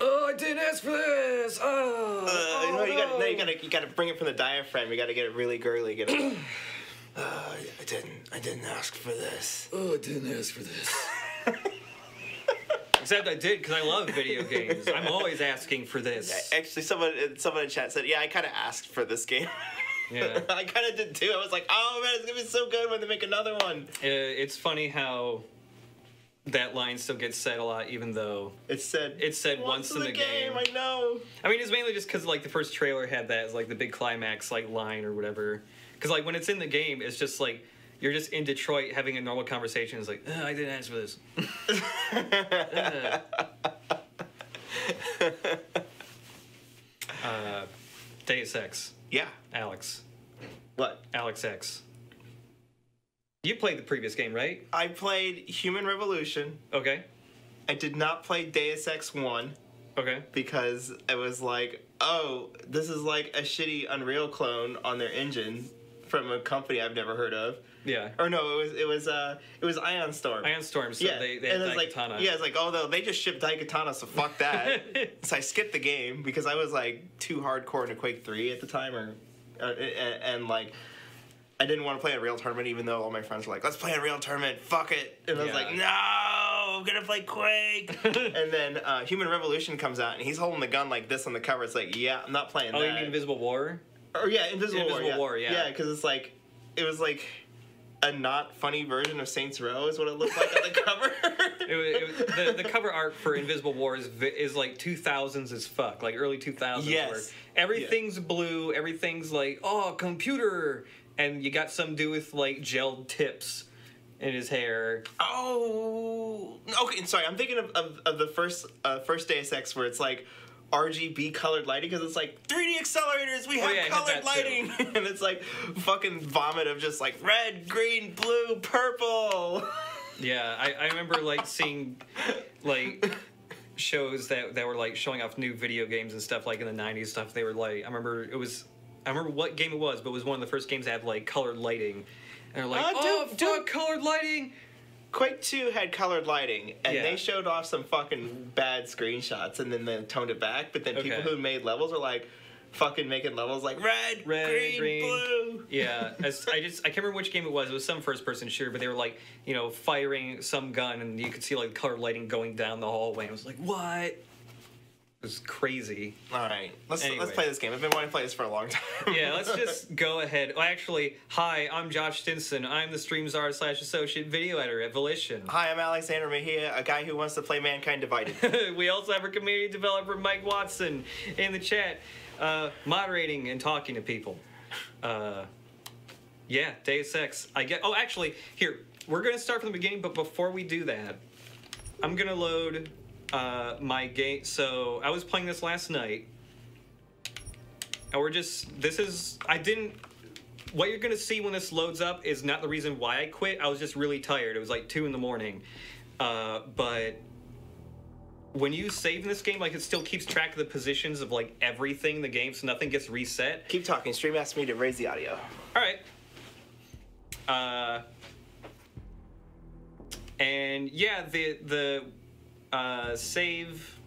Oh, I didn't ask for this. Oh, Uh, oh, no, you gotta, no, no. you gotta, you gotta bring it from the diaphragm. You gotta get it really girly. Get it. uh, I didn't, I didn't ask for this. Oh, I didn't ask for this. Except I did because I love video games. I'm always asking for this. Actually, someone, someone in chat said, "Yeah, I kind of asked for this game." Yeah. I kind of did too. I was like, "Oh man, it's gonna be so good when they make another one." Uh, it's funny how that line still gets said a lot, even though it's said, It's said once in the game. I know. I mean it's mainly just because like the first trailer had that as like the big climax like line or whatever. Because like when it's in the game, it's just like you're just in Detroit having a normal conversation. It's like I didn't ask for this. uh, Deus Ex, yeah. Alex, What? Alex X. You played the previous game, right? I played Human Revolution. Okay. I did not play Deus Ex One. Okay. because it was like, oh, this is like a shitty Unreal clone on their engine from a company I've never heard of. Yeah. Or no, it was it was uh it was Ion Storm. Ion Storm. So yeah, they they and had it's like yeah, it's like oh no, they just shipped Daikatana, so fuck that. so I skipped the game because I was like too hardcore into Quake Three at the time, or uh, and, and like. I didn't want to play Unreal Tournament, even though all my friends were like, "Let's play Unreal Tournament, fuck it," and I was Yeah. like, "No, I'm gonna play Quake." and then uh, Human Revolution comes out, and he's holding the gun like this on the cover. It's like, yeah, I'm not playing Oh, that. you mean Invisible War? or yeah, Invisible, Invisible War, War, yeah, yeah. yeah, because it's like, it was like a not funny version of Saints Row is what it looked like on the cover. It, wa- it, was- the, the cover art for Invisible War is, is like 2000s as fuck, like early 2000s. Yes. Everything's blue, everything's like, oh, computer. And you got some dude with like gelled tips in his hair. oh, okay. Sorry, I'm thinking of, of, of the first uh, first Deus Ex where it's like RGB colored lighting because it's like 3D accelerators. We have Oh, yeah, colored lighting, and it's like fucking vomit of just like red, green, blue, purple. Yeah, I, I remember like seeing like shows that, that were like showing off new video games and stuff like in the 90s stuff. They were like, I remember it was, I remember what game it was, but it was one of the first games that had like colored lighting. And they're like, Ah, oh, dude, fuck, dude." colored lighting. Quake 2 had colored lighting, and Yeah. they showed off some fucking bad screenshots, and then they toned it back. But then people Okay. who made levels are like, fucking making levels like red, Red, green, green. blue. Yeah, as, I just I can't remember which game it was. It was some first person shooter, but they were like you know firing some gun, and you could see like colored lighting going down the hallway. And I was like, what? Crazy. All right, let's Anyway. let's play this game. I've been wanting to play this for a long time. Yeah, let's just go ahead. Well, actually, hi, I'm Josh Stinson. I'm the Streams R slash associate video editor at Volition. Hi, I'm Alexander Mejia, a guy who wants to play Mankind Divided. we also have our community developer Mike Watson in the chat, uh, moderating and talking to people. Uh, yeah, Deus Ex. I get. Oh, actually, here we're gonna start from the beginning, but before we do that, I'm gonna load uh, my game. So I was playing this last night, and we're just. This is. I didn't. What you're gonna see when this loads up is not the reason why I quit. I was just really tired. It was like two in the morning, uh, but when you save in this game, like it still keeps track of the positions of like everything in the game, so nothing gets reset. Keep talking. Stream asked me to raise the audio. All right. Uh, and yeah, the the uh, save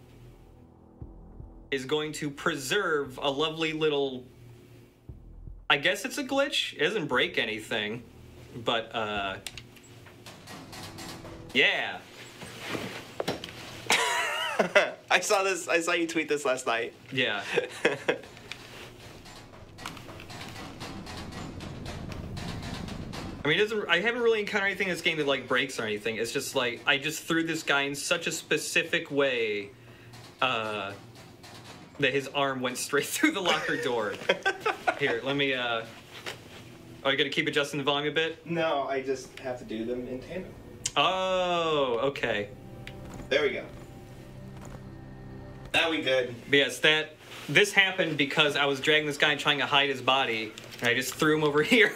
is going to preserve a lovely little. I guess it's a glitch. It doesn't break anything, but uh, yeah. I saw this. I saw you tweet this last night. Yeah. I mean, it doesn't. I haven't really encountered anything in this game that like breaks or anything. It's just like I just threw this guy in such a specific way uh, that his arm went straight through the locker door. Here, let me. Uh, oh, you gonna keep adjusting the volume a bit? no, I just have to do them in tandem. Oh, okay. There we go. Now we good. Yes, that this happened because I was dragging this guy and trying to hide his body, and I just threw him over here.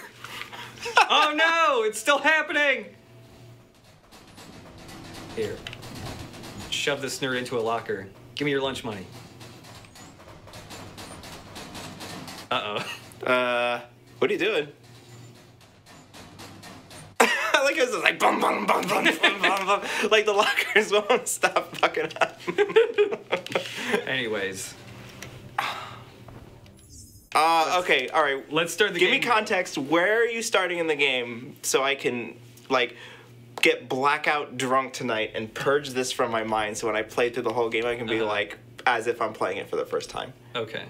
oh no! It's still happening. Here, shove this nerd into a locker. Give me your lunch money. Uh oh. Uh, what are you doing? I like how it's like bum bum bum bum bum bum bum. Like the lockers won't stop fucking up. Anyways, Uh, okay, all right. let's start the Give game. Give me context. Where are you starting in the game so I can like get blackout drunk tonight and purge this from my mind so when I play through the whole game I can be Uh-huh. like as if I'm playing it for the first time. Okay.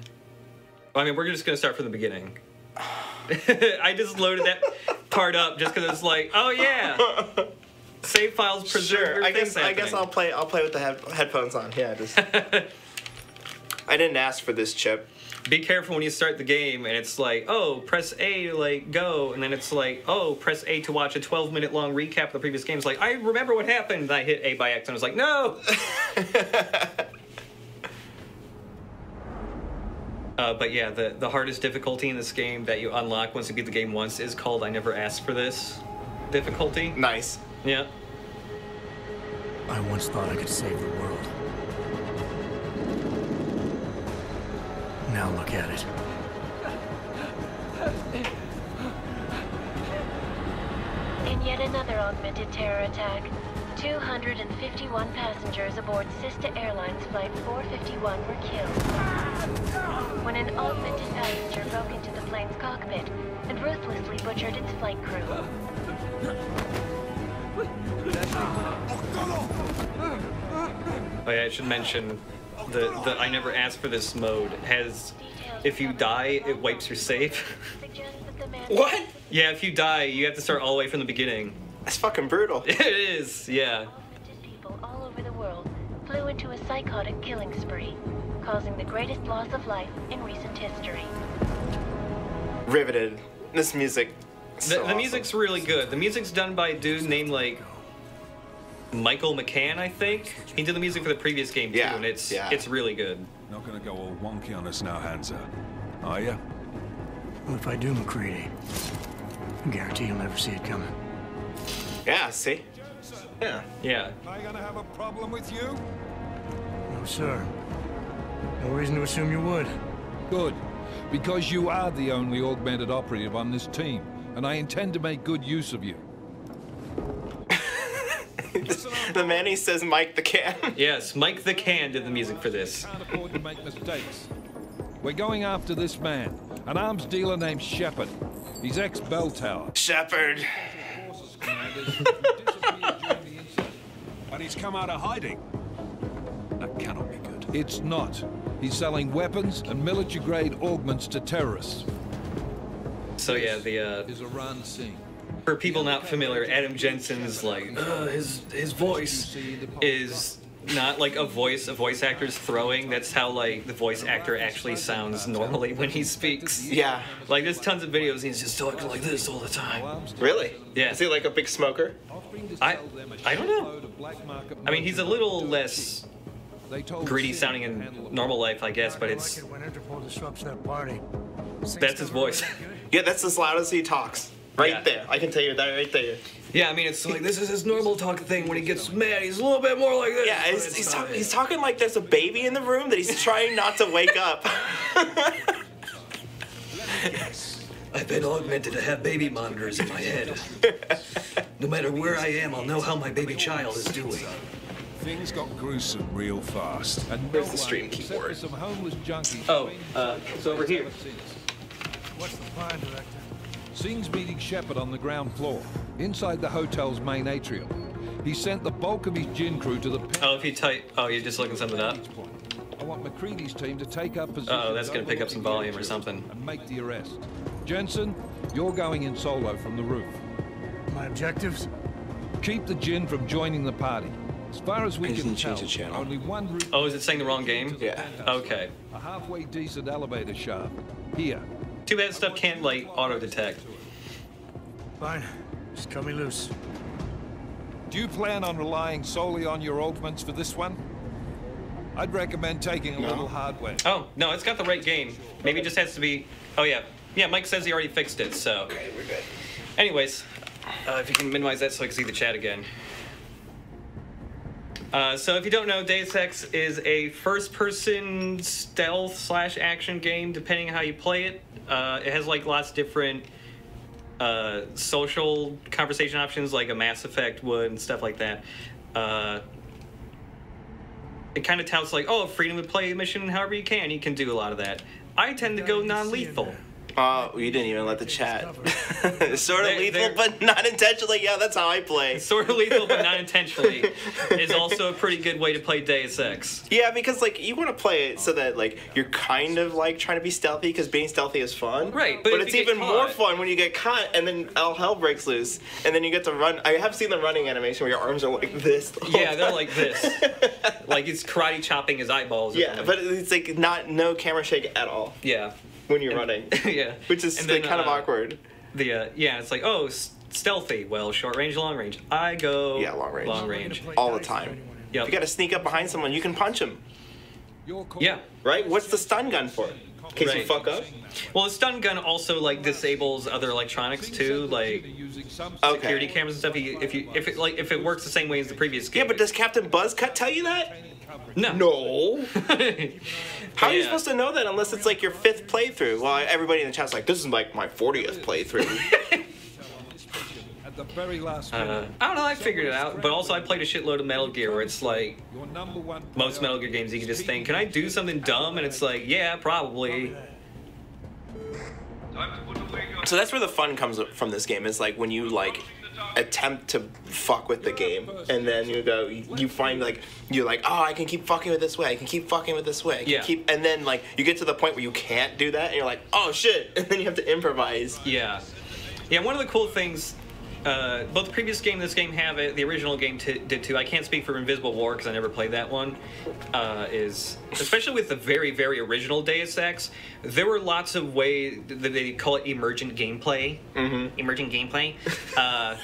Well, I mean, we're just gonna start from the beginning. I just loaded that part up just because it's like, oh yeah, save files preserved. Sure. I guess I guess I'll play I'll play with the head, headphones on. Yeah, just I didn't ask for this chip. Be careful when you start the game and it's like, oh, press A to like go, and then it's like, oh, press A to watch a 12 minute long recap of the previous game. It's like, I remember what happened. And I hit A by accident. I was like, no. uh, but yeah, the the hardest difficulty in this game that you unlock once you beat the game once is called "I never asked for this" difficulty. Nice. Yeah. I once thought I could save the world. Now look at it. In yet another augmented terror attack, 251 passengers aboard Sista Airlines Flight 451 were killed. When an augmented passenger broke into the plane's cockpit and ruthlessly butchered its flight crew. Oh yeah, I should mention the the I never asked for this mode has if you die it wipes your save. Suggests that the man What? yeah, if you die you have to start all the way from the beginning. That's fucking brutal. It is, yeah. people all over the world flew into a psychotic killing spree, causing the greatest loss of life in recent history. Riveted. This music. is The, so the awesome. music's really good. The music's done by a dude named like Michael McCann, I think. He did the music for the previous game too, Yeah, and it's yeah. it's really good. Not gonna go all wonky on us now, Hansa. Are you? Well, if I do, McCready, I guarantee you'll never see it coming. Yeah, see? Yeah. Yeah. Am I gonna have a problem with you? No, sir. No reason to assume you would. Good. Because you are the only augmented operative on this team, and I intend to make good use of you. The man he says Mike the can. Yes, Mike the Can did the music for this. Can't afford to make mistakes. We're going after this man, an arms dealer named Shepard. He's ex-Bell Tower. Shepard. Forces commanders who disappeared during the incident. And he's come out of hiding. That cannot be good. It's not. He's selling weapons and military-grade augments to terrorists. So yeah, the uh, Is Iran Singh. For people not familiar, Adam Jensen's like uh, his his voice is not like a voice a voice actor's throwing. That's how like the voice actor actually sounds normally when he speaks. Yeah. Like there's tons of videos he's just talking like this all the time. Really? Yeah. Is he like a big smoker? I- I don't know. I mean, he's a little less greedy sounding in normal life, I guess, but it's like it when Interpol disrupts that party. that's his voice. Yeah, that's as loud as he talks. Right Yeah. there. I can tell you that right there. yeah, I mean it's like this is his normal talk thing. When he gets mad, he's a little bit more like this. Yeah, he's, it's he's, talk, he's talking like there's a baby in the room that he's trying not to wake up. I've been augmented to have baby monitors in my head. No matter where I am, I'll know how my baby child is doing. Things got gruesome real fast. And Where's no the stream one, except keyboard? Some homeless junkies. Oh, uh, it's over here. What's the plan, Director? Singh's meeting Shepard on the ground floor, inside the hotel's main atrium. He sent the bulk of his Jinn crew to the Oh, if you type, oh, you're just looking something up. I want McCready's team to take up position. Uh-oh, that's gonna pick up some volume or something. And make the arrest. Jensen, you're going in solo from the roof. My objectives? Keep the Jinn from joining the party. As far as we can tell, change the channel. only one route. Oh, is it saying the wrong game? Yeah. Okay. A halfway decent elevator shaft. Here. Too bad stuff can't like auto detect. Fine. Just cut me loose. Do you plan on relying solely on your augments for this one? I'd recommend taking a little hardware. Oh no, it's got the right game. Maybe it just has to be. Oh yeah, yeah. Mike says he already fixed it. So. Okay, we're good. Anyways, uh, if you can minimize that so I can see the chat again. Uh, so if you don't know, Deus Ex is a first-person stealth slash action game, depending on how you play it. Uh, it has like lots of different uh, social conversation options, like a Mass Effect would and stuff like that. Uh, it kind of touts like, oh, freedom to play a mission however you can. You can do a lot of that. I tend to go non-lethal. Oh, you didn't even let the chat. sort of lethal, they're- but not intentionally. Yeah, that's how I play. Sort of lethal, but not intentionally, is also a pretty good way to play Deus Ex. Yeah, because like you want to play it so that like you're kind of like trying to be stealthy because being stealthy is fun. Right, but But, it's even more fun when you get caught and then all hell breaks loose and then you get to run. I have seen the running animation where your arms are like this. the Yeah, they're time. like this, like it's karate chopping his eyeballs. yeah, but it's like not no camera shake at all yeah, when you're running, yeah. which is And like, then, kind of uh, awkward. The uh, yeah, it's like oh, s- stealthy. Well, short range, long range. I go Yeah, long range. Long range. All the time. Yep. If you got to sneak up behind someone, you can punch them, Yeah. right? What's the stun gun for? In case you fuck up. Well, the stun gun also like disables other electronics too, like Okay. security cameras and stuff. You- If you if it like if it works the same way as the previous game. Yeah, but does Captain Buzzcut tell you that? No No. How are you Yeah. supposed to know that unless it's like your fifth playthrough? Well, everybody in the chat's like, this is like my 40th playthrough. at the very last Uh, minute. I don't know. I figured it out, but also I played a shitload of Metal Gear, where it's like Your number one most Metal Gear games, you can just think, "Can I do something dumb?" And it's like, "Yeah, probably." so that's where the fun comes from this game is like when you like attempt to fuck with the game and then you go you find like you're like oh i can keep fucking with this way i can keep fucking with this way Yeah. keep and then like you get to the point where you can't do that and you're like oh shit and then you have to improvise Yeah, yeah. One of the cool things, uh, both the previous game and this game have it. The original game t- did too. I can't speak for Invisible War because I never played that one. Uh, is especially with the very very original Deus Ex, there were lots of ways that they call it emergent gameplay. Mm-hmm. Emergent gameplay. Uh,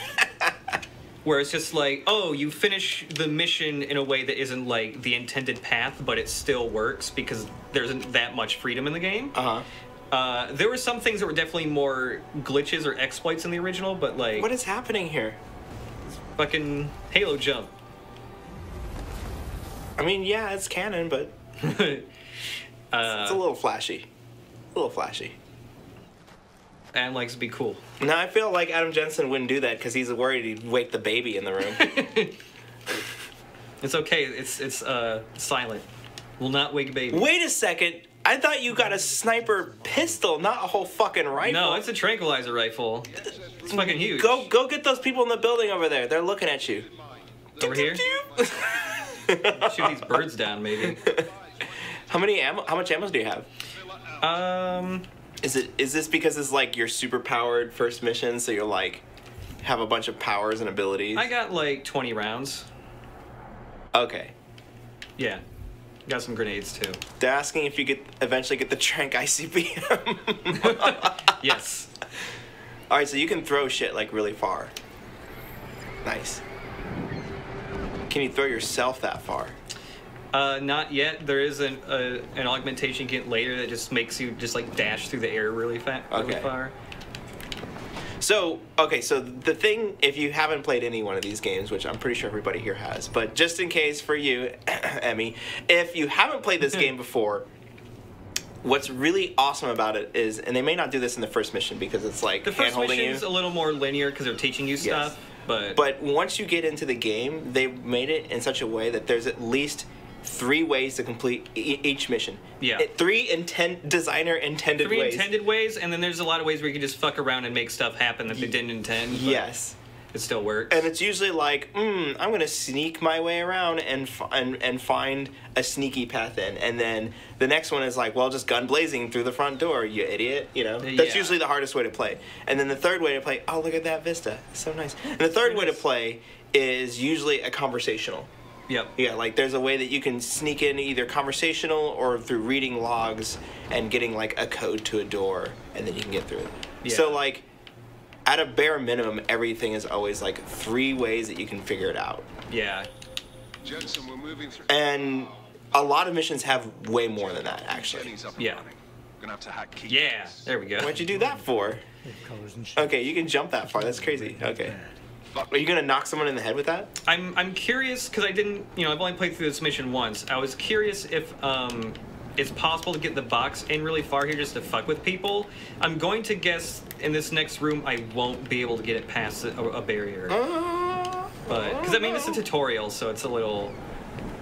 where it's just like, oh, you finish the mission in a way that isn't like the intended path, but it still works because there isn't that much freedom in the game. uh-huh Uh, there were some things that were definitely more glitches or exploits in the original, but like what is happening here fucking Halo jump. i mean yeah it's canon but it's a little flashy a little flashy Adam likes to be cool. Now I feel like Adam Jensen wouldn't do that because he's worried he'd wake the baby in the room. It's okay. It's it's uh silent. Will not wake baby. Wait a second. I thought you got a sniper pistol, not a whole fucking rifle. No, it's a tranquilizer rifle. It's fucking huge. Go go get those people in the building over there. They're looking at you. over here. Shoot these birds down, maybe. how many ammo? How much ammo do you have? Um, Is it is this because it's like your super powered first mission, so you're like have a bunch of powers and abilities? I got like 20 rounds. okay. Yeah, got some grenades too. They're asking if you get eventually get the Trank ICBM. Yes. All right, so you can throw shit like really far. Nice. Can you throw yourself that far? Uh, not yet. There is an uh, an augmentation kit later that just makes you just like dash through the air really fast, really Okay. far. So, okay, so the thing, if you haven't played any one of these games, which I'm pretty sure everybody here has, but just in case for you, Emmy, if you haven't played this hmm. game before, what's really awesome about it is, and they may not do this in the first mission because it's like The first you. mission's a little more linear because they're teaching you stuff, but But once you get into the game, they made it in such a way that there's at least three ways to complete e- each mission. Yeah. It- three intent designer intended three ways. intended ways, and then there's a lot of ways where you can just fuck around and make stuff happen that they didn't intend. Yes. it still works. And it's usually like, mm, I'm gonna sneak my way around and, f- and and find a sneaky path in, and then the next one is like, well, just gun blazing through the front door, you idiot. You know, that's Yeah. usually the hardest way to play. And then the third way to play, oh look at that vista, it's so nice. And the third way to play is usually a conversational. Yep. Yeah, like there's a way that you can sneak in either conversational or through reading logs and getting like a code to a door, and then you can get through it. Yeah. So like, at a bare minimum, everything is always like three ways that you can figure it out, Yeah. Jensen, we're moving through. and a lot of missions have way more than that actually. Jenny's up and Yeah. Gonna have to hack key. Yeah. There we go. What'd you do that for? Colors and shit. Okay, you can jump that far. That's crazy. Okay. Are you gonna knock someone in the head with that? I'm I'm curious because I didn't you know I've only played through this mission once. I was curious if um it's possible to get the box in really far here just to fuck with people. I'm going to guess in this next room I won't be able to get it past a, a barrier. Uh, But because I mean it's a tutorial, so it's a little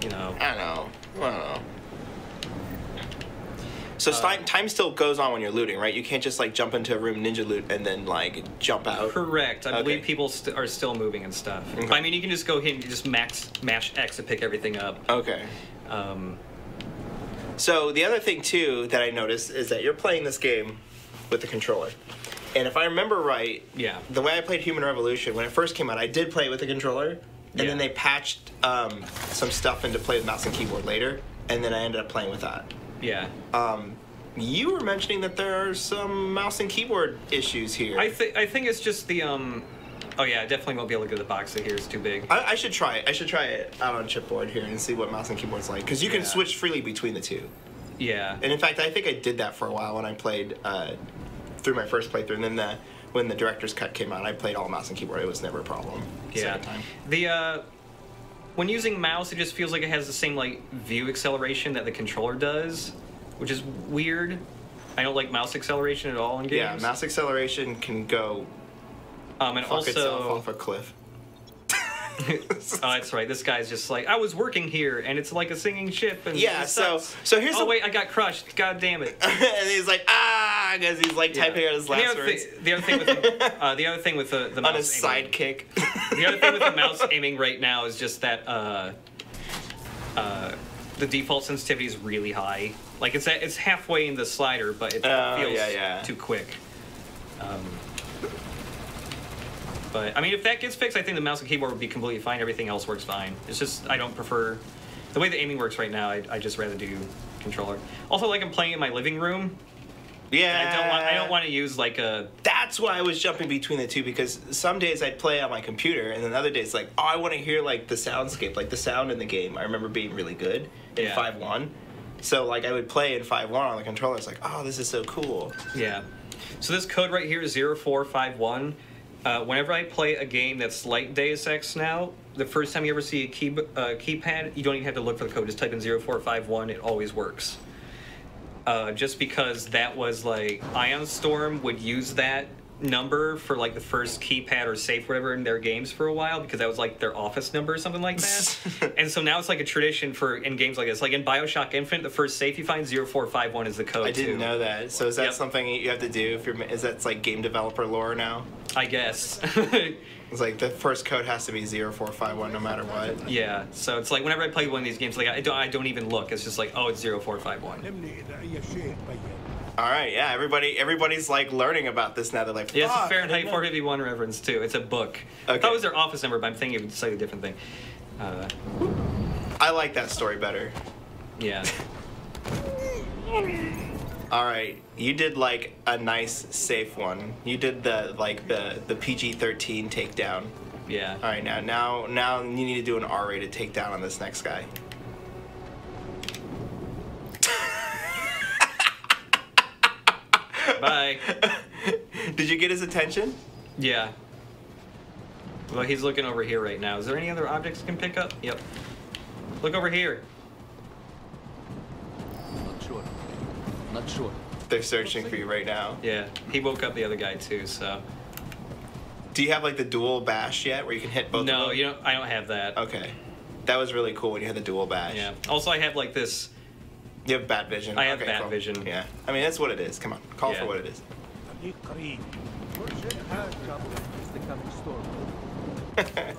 you know. I don't know. I don't know. So time, time still goes on when you're looting, right? You can't just like jump into a room ninja loot and then like jump out. Correct. I believe people st- are still moving and stuff. Okay. I mean, you can just go here and just max mash X to pick everything up. Okay. Um, So the other thing too that I noticed is that you're playing this game with the controller. And if I remember right, Yeah. the way I played Human Revolution when it first came out, I did play it with the controller, and Yeah. then they patched um, some stuff into play with mouse and keyboard later, and then I ended up playing with that. Yeah. Um, you were mentioning that there are some mouse and keyboard issues here. I think I think it's just the um. Oh yeah, I definitely won't be able to get the box in here. It's too big. I, I should try it. I should try it out on chipboard here and see what mouse and keyboard's like, because you can Yeah. switch freely between the two. Yeah. And in fact, I think I did that for a while when I played uh, through my first playthrough, and then the, when the director's cut came out, I played all mouse and keyboard. It was never a problem. Yeah. Time. The uh, when using mouse, it just feels like it has the same like view acceleration that the controller does, which is weird. I don't like mouse acceleration at all in games. Yeah, mouse acceleration can go Um, and also, off a cliff. oh, that's right. This guy's just like, I was working here, and it's like a singing ship. And Yeah, so- so here's Oh the- wait, I got crushed. God damn it. and he's like, ah, because he's like typing out his And the last other words Thing, the other thing with the, uh, the other thing with the, the mouse on his aiming- sidekick. The other thing with the mouse aiming right now is just that uh, uh, the default sensitivity is really high. Like it's it's halfway in the slider, but it Oh, feels yeah, yeah. too quick. Um, but I mean, if that gets fixed, I think the mouse and keyboard would be completely fine. Everything else works fine. It's just I don't prefer the way the aiming works right now. I I just rather do controller. Also, like I'm playing in my living room. Yeah. I don't want I don't want to use like a That's why I was jumping between the two because some days I'd play on my computer, and then other days like, oh, I want to hear like the soundscape, like the sound in the game. I remember being really good in Yeah. five one. So like I would play in five one on the controller. It's like, oh, this is so cool. Yeah. So this code right here is 0451. Uh, whenever I play a game that's like Deus Ex now, the first time you ever see a key, uh, keypad, you don't even have to look for the code. Just type in 0451. It always works. Uh, just because that was like Ion Storm would use that number for like the first keypad or safe whatever in their games for a while because that was like their office number or something like that. and so now it's like a tradition for in games like this. Like in Bioshock Infinite, the first safe you find 0451 is the code. I didn't too. know that. So is that Yep. something you have to do if you're? Is that like game developer lore now? I guess. It's like the first code has to be 0451 no matter what. yeah. So it's like whenever I play one of these games, like I don't, I don't even look. It's just like, oh, it's 0451. All right, yeah. Everybody, everybody's like learning about this now. They're like, Yeah, it's "Fuck, a I Fahrenheit 451 reference too. It's a book. I Okay. thought it was their office number, but I'm thinking of a slightly different thing. Uh, I like that story better. yeah. All right, you did like a nice safe one. You did the like the the PG-13 takedown. Yeah. All right, now now now you need to do an R-rated takedown on this next guy. Bye. Did you get his attention? Yeah. Well, he's looking over here right now. Is there any other objects you can pick up? Yep. Look over here. Not sure. Not sure. They're searching for you right now. Yeah. He woke up the other guy too. So. Do you have like the dual bash yet, where you can hit both? No, of them? you don't. I don't have that. Okay, that was really cool when you had the dual bash. Yeah. Also, I have like this. You have bad vision. I have okay, bad cool. vision. Yeah. I mean, that's what it is. Come on, call Yeah. for what it is.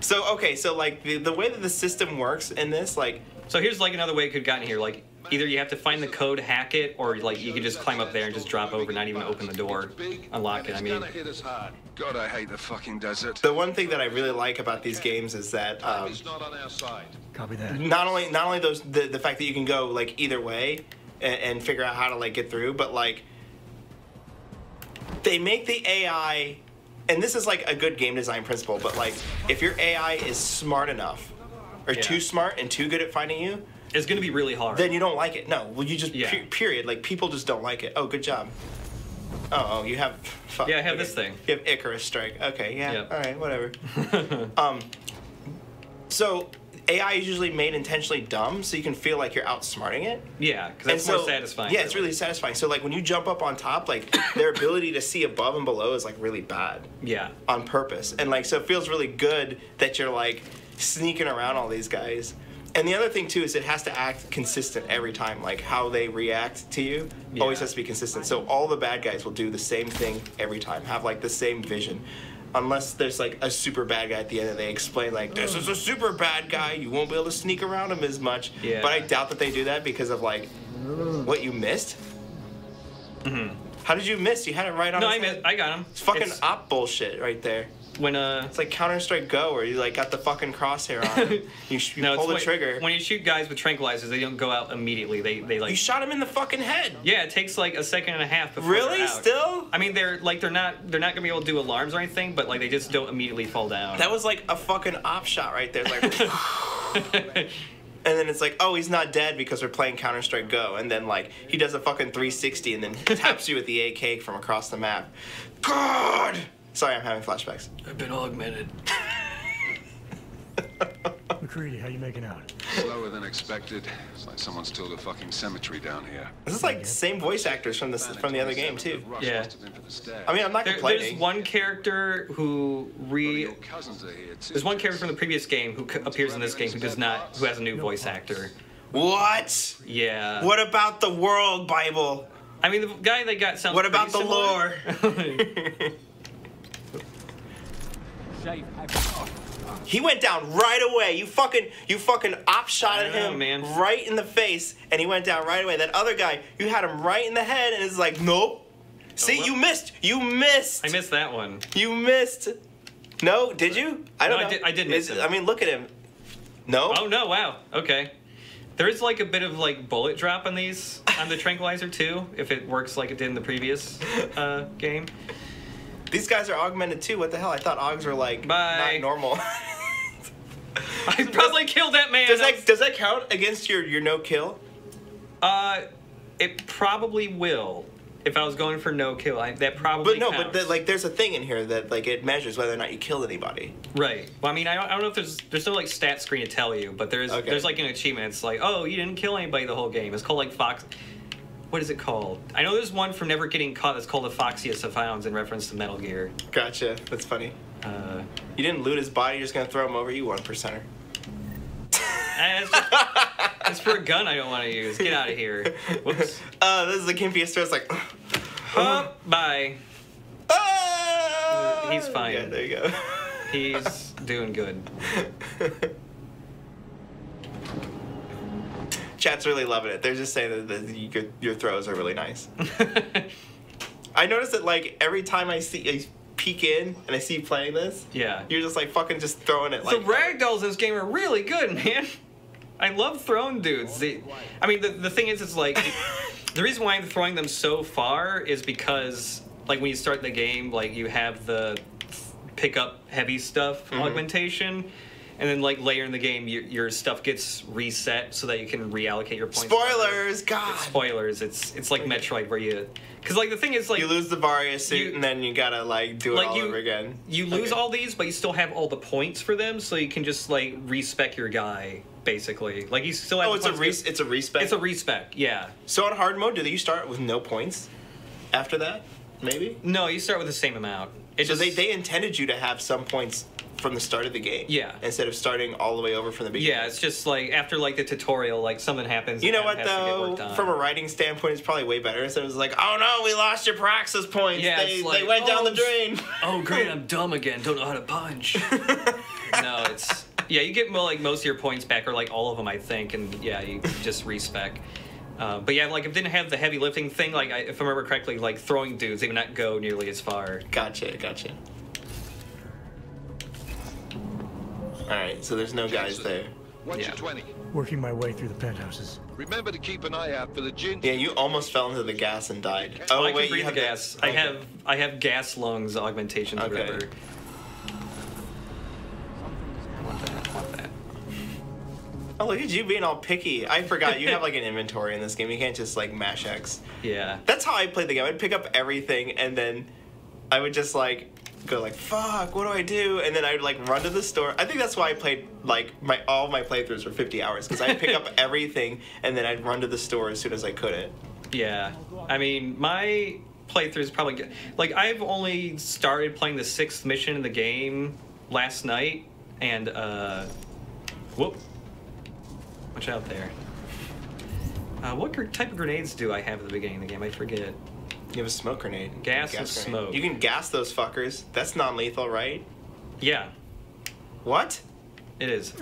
So okay, so like the, the way that the system works in this, like So here's like another way it could have gotten here. Like either you have to find the code, hack it, or like you can just climb up there and just drop over, not even open the door, unlock it. I mean, Gonna hit us hard. God, I hate the fucking desert. the one thing that I really like about these games is that um, not on our side. Copy that. not only not only those the, the fact that you can go like either way and, and figure out how to like get through, but like they make the AI and this is like a good game design principle, but like if your AI is smart enough or Yeah. too smart and too good at finding you, it's gonna be really hard. then you don't like it. No, well you just Yeah. pe- period. Like people just don't like it. Oh, good job. Oh, oh, you have. Fuck. Yeah, I have okay. this thing. You have Icarus strike. Okay, yeah. Yep. All right, whatever. um, so AI is usually made intentionally dumb, so you can feel like you're outsmarting it. yeah, because that's more so- satisfying. Yeah, it's really satisfying. So like when you jump up on top, like their ability to see above and below is like really bad Yeah. on purpose, and like so it feels really good that you're like sneaking around all these guys. And the other thing too is it has to act consistent every time. Like how they react to you always has to be consistent. So all the bad guys will do the same thing every time. Have like the same vision. Unless there's like a super bad guy at the end and they explain like this is a super bad guy, you won't be able to sneak around him as much. Yeah. But I doubt that they do that because of like what you missed. Mm-hmm. How did you miss? You had it right on. No, I missed, I got him. It's fucking It's op bullshit right there. When uh. It's like Counter Strike Go, where you like got the fucking crosshair on. you sh- you No, pull it's the when, trigger. When you shoot guys with tranquilizers, they don't go out immediately. They they like you shot him in the fucking head. Yeah, it takes like a second and a half before Really? Still? I mean, they're like they're not they're not gonna be able to do alarms or anything, but like they just don't immediately fall down. That was like a fucking op shot right there. It's Like, and then it's like, oh, he's not dead because we're playing Counter Strike Go. And then like he does a fucking 360 and then taps you with the AK from across the map. God. Sorry, I'm having flashbacks. I've been augmented. McCready, how you making out? Slower than expected. It's like someone's tilled a fucking cemetery down here. This is like the same voice actors from the from the other game too. Yeah. I mean, I'm not There, complaining. there's one character who re. Cousins are here too. There's one character from the previous game who appears in this game who does not, who has a new voice actor. What? Yeah. What about the world Bible? I mean, the guy they got sounds. What about the pretty lore? He went down right away. You fucking, you fucking op shot at know, him man. right in the face, and he went down right away. That other guy, you had him right in the head, and it's like, nope. See, well. you missed. You missed. I missed that one. You missed. No, did you? I don't No, I did- I did miss Is- him. I mean, look at him. No. Oh no! Wow. Okay. There is like a bit of like bullet drop on these on the tranquilizer too, if it works like it did in the previous uh, game. These guys are augmented too. What the hell? I thought augs were like Bye. not normal. I probably killed that man. does that does that count against your your no kill? Uh, it probably will. If I was going for no kill, I, that probably. But no, but the, like there's a thing in here that like it measures whether or not you killed anybody. Right. Well, I mean, I don't, I don't know if there's there's no like stat screen to tell you, but there's Okay. there's like an achievement. It's like, oh, you didn't kill anybody the whole game. It's called like Fox. What is it called? I know there's one from never getting caught. That's called the Foxiest of Hounds in reference to Metal Gear. Gotcha. That's funny. Uh, You didn't loot his body. You're just gonna throw him over. You one percenter. it's, just- for a gun I don't want to use. Get out of here. Whoops. Uh, this is the gimpiest throw. It's like. Oh, bye. Ah! He's fine. Yeah, there you go. He's doing good. Chat's really loving it. They're just saying that the, your, your throws are really nice. I noticed that like every time I see I peek in and I see you playing this, Yeah. you're just like fucking just throwing it Like The ragdolls in this game are really good, man. I love throwing dudes. They, I mean, the, the thing is, it's like the reason why I'm throwing them so far is because, like, when you start the game, like you have the pick up heavy stuff Mm-hmm. augmentation, and then like later in the game, your, your stuff gets reset so that you can reallocate your points. Spoilers, God. Spoilers. It's it's like Metroid where you, because like the thing is like you lose the Varia suit you- and then you gotta like do it like all you, over again. You lose Okay. all these, but you still have all the points for them, so you can just like respec your guy, basically. Like you still have. Oh, the it's a res- it's a respec. It's a respec. Yeah. so on hard mode, do you start with no points? After that, maybe. No, you start with the same amount. It so just, they they intended you to have some points from the start of the game. Yeah. Instead of starting all the way over from the beginning. Yeah, it's just like after like the tutorial, like something happens. You know what has to get though? From a writing standpoint, it's probably way better. Instead of like, oh no, we lost your praxis points. Yeah, they, it's they like, went down oh, the drain. Oh, great, I'm dumb again. Don't know how to punch. no, it's yeah, you get like most of your points back, or like all of them, I think, and yeah, you just respec. Uh, but yeah, like if it didn't have the heavy lifting thing, like I, if I remember correctly, like throwing dudes, they would not go nearly as far. Gotcha, gotcha. All right, so there's no guys there. Watch Yeah. your 20. Working my way through the penthouses. Remember to keep an eye out for the Jinn. Yeah, you almost fell into the gas and died. Oh, Oh, I can wait, breathe you have the the- gas. I okay. have I have gas lungs augmentations. Okay. Whatever. I want that. I want that. Oh, look at you being all picky. I forgot you have like an inventory in this game. You can't just like mash X. Yeah. That's how I played the game. I'd pick up everything and then I would just like go like fuck, what do I do? And then I'd like run to the store. I think that's why I played like my all my playthroughs were 50 hours because I'd pick up everything and then I'd run to the store as soon as I couldn't. Yeah. I mean, my playthrough is probably good. like I've only started playing the sixth mission in the game last night, and uh, Whoop. Watch out there. Uh, what type of grenades do I have at the beginning of the game? I forget. You have a smoke grenade. Gas Gas and grenade. smoke. You can gas those fuckers. That's non-lethal, right? Yeah, What? it is.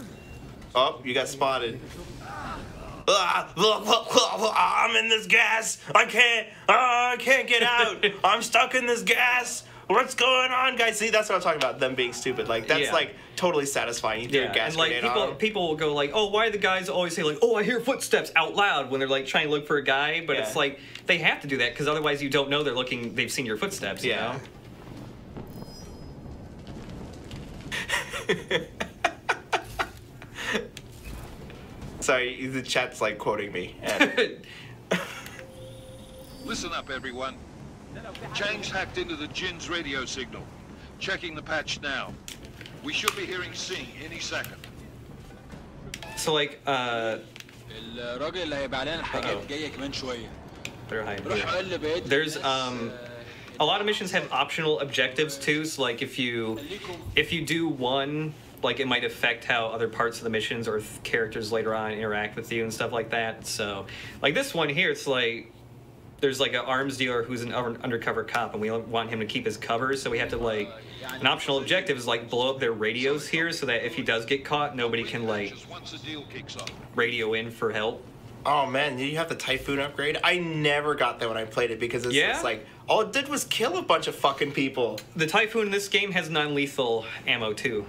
Oh, you got spotted. Ah, I'm in this gas. I can't. ah, I can't get out. I'm stuck in this gas. What's going on, guys? See, that's what I'm talking about. Them being stupid. Like that's Yeah. like totally satisfying. You threw Yeah, a gas and like people, on 'em. people will go like, "Oh, why do the guys always say like, oh, I hear footsteps out loud when they're like trying to look for a guy?" But it's like they have to do that because otherwise you don't know they're looking. They've seen your footsteps. You Yeah. know? Sorry, the chat's like quoting me. And Listen up, everyone. James hacked into the Jinn's radio signal. Checking the patch now. We should be hearing Singh any second. So like, uh... There's um a lot of missions have optional objectives too, so like if you if you do one, like it might affect how other parts of the missions or characters later on interact with you and stuff like that. So like this one here, it's like there's like an arms dealer who's an undercover cop, and we want him to keep his cover. So we have to like an optional objective is like blow up their radios here, so that if he does get caught, nobody can like Just once the deal kicks off. radio in for help. oh man, you have the Typhoon upgrade. I never got that when I played it because it's, Yeah? it's like all it did was kill a bunch of fucking people. The Typhoon in this game has non-lethal ammo too.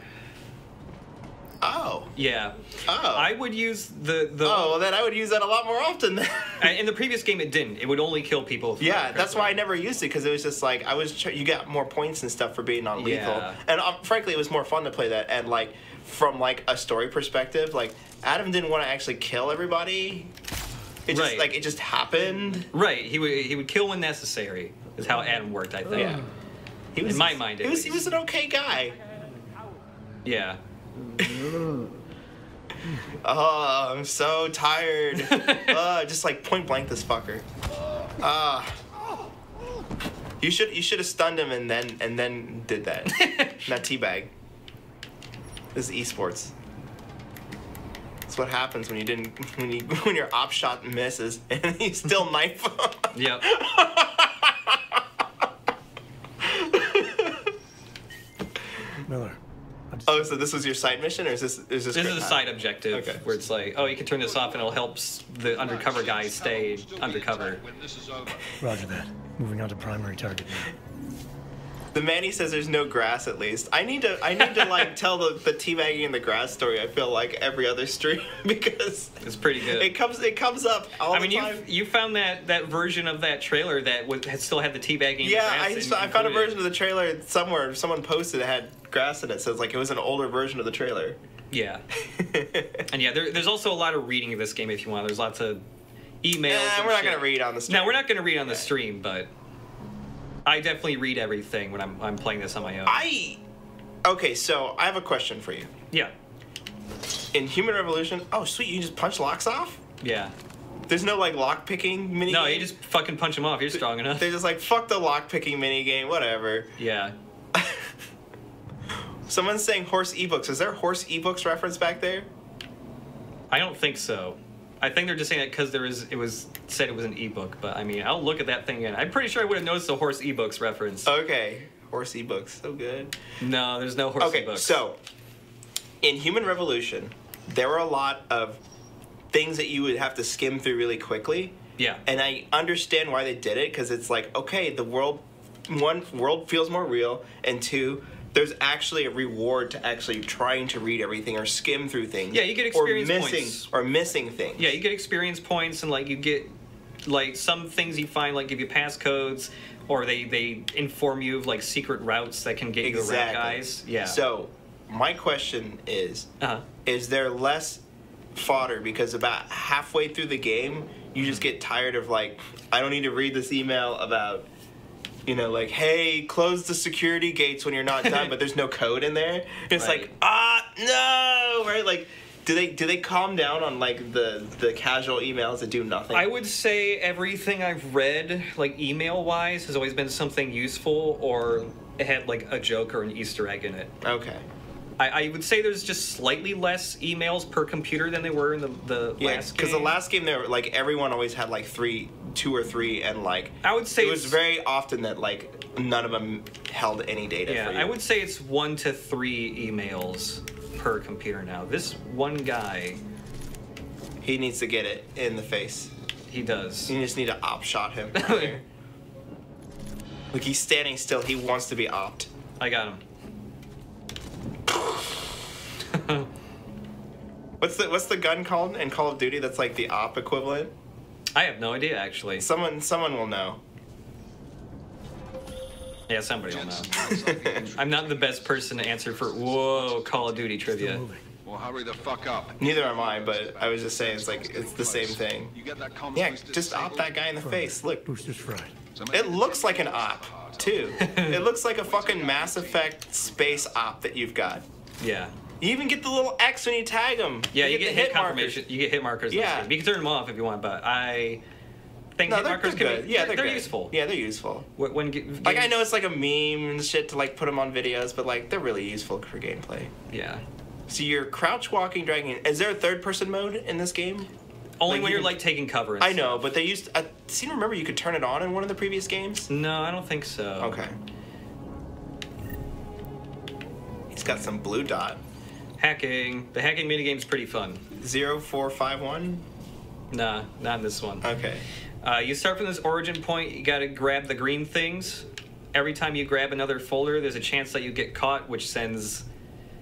Oh. Yeah. Oh. I would use the the. Oh, well, then I would use that a lot more often. Then. In the previous game, it didn't. It would only kill people. Yeah, that's why I never used it because it was just like I was. You got more points and stuff for being non-lethal, Yeah. and um, frankly, it was more fun to play that. And like from like a story perspective, like Adam didn't want to actually kill everybody. It just Right. like it just happened. Right. He would he would kill when necessary. Is how Adam worked. I think. Yeah. He was In my mind, He was he was an okay guy. Yeah. Oh, I'm so tired. uh, just like point blank this fucker. Ah. you should you should have stunned him and then and then did that. Not teabag. This is esports. That's what happens when you didn't when you when your op shot misses and you still knife him. Yep. Miller, I just, Oh, so this was your side mission, or is this is this? This is Grim a Hat? side objective Okay. where it's like, oh, you can turn this off and it'll help the undercover guy stay undercover. intact When this is over. roger that. Moving on to primary target now. The Manny says there's no grass. At least I need to I need to like tell the the teabagging and the grass story. I feel like every other stream because It's pretty good. it comes it comes up all I the mean, you time. you found that that version of that trailer that was, had still had the teabagging. and Yeah, grass I, I found a version of the trailer somewhere. Someone posted it had grass in it. So it's like it was an older version of the trailer. Yeah, and yeah, there, there's also a lot of reading of this game if you want. There's lots of emails. And we're not shit. gonna read on the stream. No, we're not going to read on the stream, but I definitely read everything when I'm I'm playing this on my own. I okay. So I have a question for you. yeah, In Human Revolution, oh sweet, you just punch locks off. yeah. There's no like lock picking mini. No, you just fucking punch them off. You're strong enough. They're just like fuck the lock picking mini game, whatever. Yeah. Someone's saying horse ebooks. Is there horse ebooks reference back there? I don't think so. I think they're just saying that because there is it was said it was an ebook, but I mean I'll look at that thing again. I'm pretty sure I would have noticed the horse ebooks reference. Okay, horse ebooks, so good. no, there's no horse Okay, ebooks. so in Human Revolution, there were a lot of things that you would have to skim through really quickly. yeah, and I understand why they did it because it's like okay, the world, one world feels more real, and two, there's actually a reward to actually trying to read everything or skim through things. Yeah, you get or experience missing points. or missing things. yeah, you get experience points and like you get like some things you find like give you passcodes or they they inform you of like secret routes that can get you around exactly. guys. Yeah. So my question is, uh-huh. is there less fodder because about halfway through the game you just get tired of like I don't need to read this email about you know like hey close the security gates when you're not done but there's no code in there. It's Right. like ah no right? Like do they do they calm down on like the the casual emails that do nothing? I would say everything I've read, like email wise, has always been something useful or it had like a joke or an Easter egg in it. okay. I, I would say there's just slightly less emails per computer than they were in the, the Yeah, last because the last game there, like everyone always had like three, two or three, and like I would say it was very often that like none of them held any data. Yeah, for you. I would say it's one to three emails per computer now. This one guy, He needs to get it in the face. he does. You just need to op shot him. Look, he's standing still. He wants to be opt. I got him. What's the what's the gun called in Call of Duty? That's like the op equivalent. I have no idea actually. Someone someone will know. Yeah, somebody will know. I'm not the best person to answer for whoa Call of Duty trivia. Well, hurry the fuck up. Neither am I, but I was just saying it's like it's the same thing. You get that Yeah, just op that guy in the face. Look, Booster's fried. It looks like an op too. it looks like a fucking Mass Effect space op that you've got. Yeah. You even get the little X when you tag them. Yeah, you, get, hit, markers. confirmation. You get hit markers. Yeah. You can turn them off if you want, but I think No, hit they're, markers they're can good. be. Yeah, they're, they're, useful. Yeah, they're useful. When, when ge- Like I know it's like a meme and shit to like put them on videos, but like they're really useful for gameplay. Yeah. So you're crouch walking dragging. Is there a third person mode in this game? Only Like, when you you're like taking cover. I know, stuff. but they used. I seem to remember you could turn it on in one of the previous games. No, I don't think so. Okay. He's got some blue dot. Hacking. The hacking minigame's pretty fun. Zero four five one. Nah, not in this one. Okay. Uh, you start from this origin point. You got to grab the green things. Every time you grab another folder, there's a chance that you get caught, which sends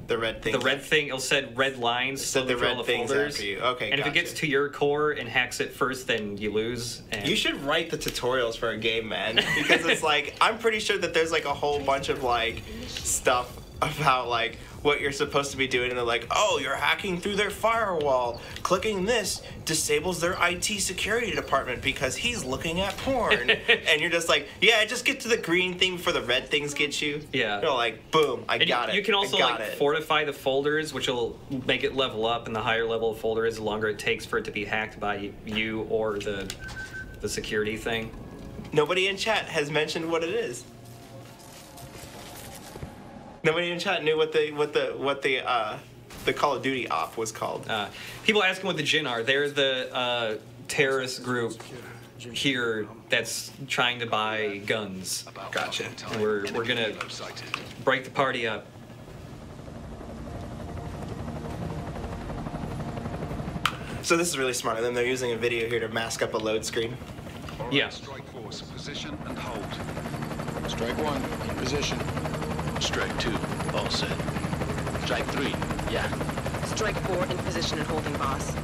The red thing. the red thing. It'll send red lines. Send slowly the red all things folders. after you. Okay, And if it gets to your core and hacks it first, then you lose. And You should write the tutorials for a game, man, because it's like I'm pretty sure that there's like a whole bunch of like stuff about like what you're supposed to be doing, and they're like, oh, you're hacking through their firewall. Clicking this disables their IT security department because he's looking at porn, and you're just like, yeah, just get to the green thing before the red things get you. Yeah. You're like, boom, I And got you, it. You can also like it. fortify the folders, which will make it level up. And the higher level of folder is, the longer it takes for it to be hacked by you or the the security thing. Nobody in chat has mentioned what it is. Nobody in chat knew what the what the what the uh, the Call of Duty op was called. Uh, people asking what the Jinn are. They're the uh, terrorist group here that's trying to buy guns. Gotcha. And we're we're gonna break the party up. So this is really smart of them. They're using a video here to mask up a load screen. All right, Yeah. Strike force, position and hold. Strike one, in position. Strike two, all set. Strike three, yeah. Strike four in position and holding, boss.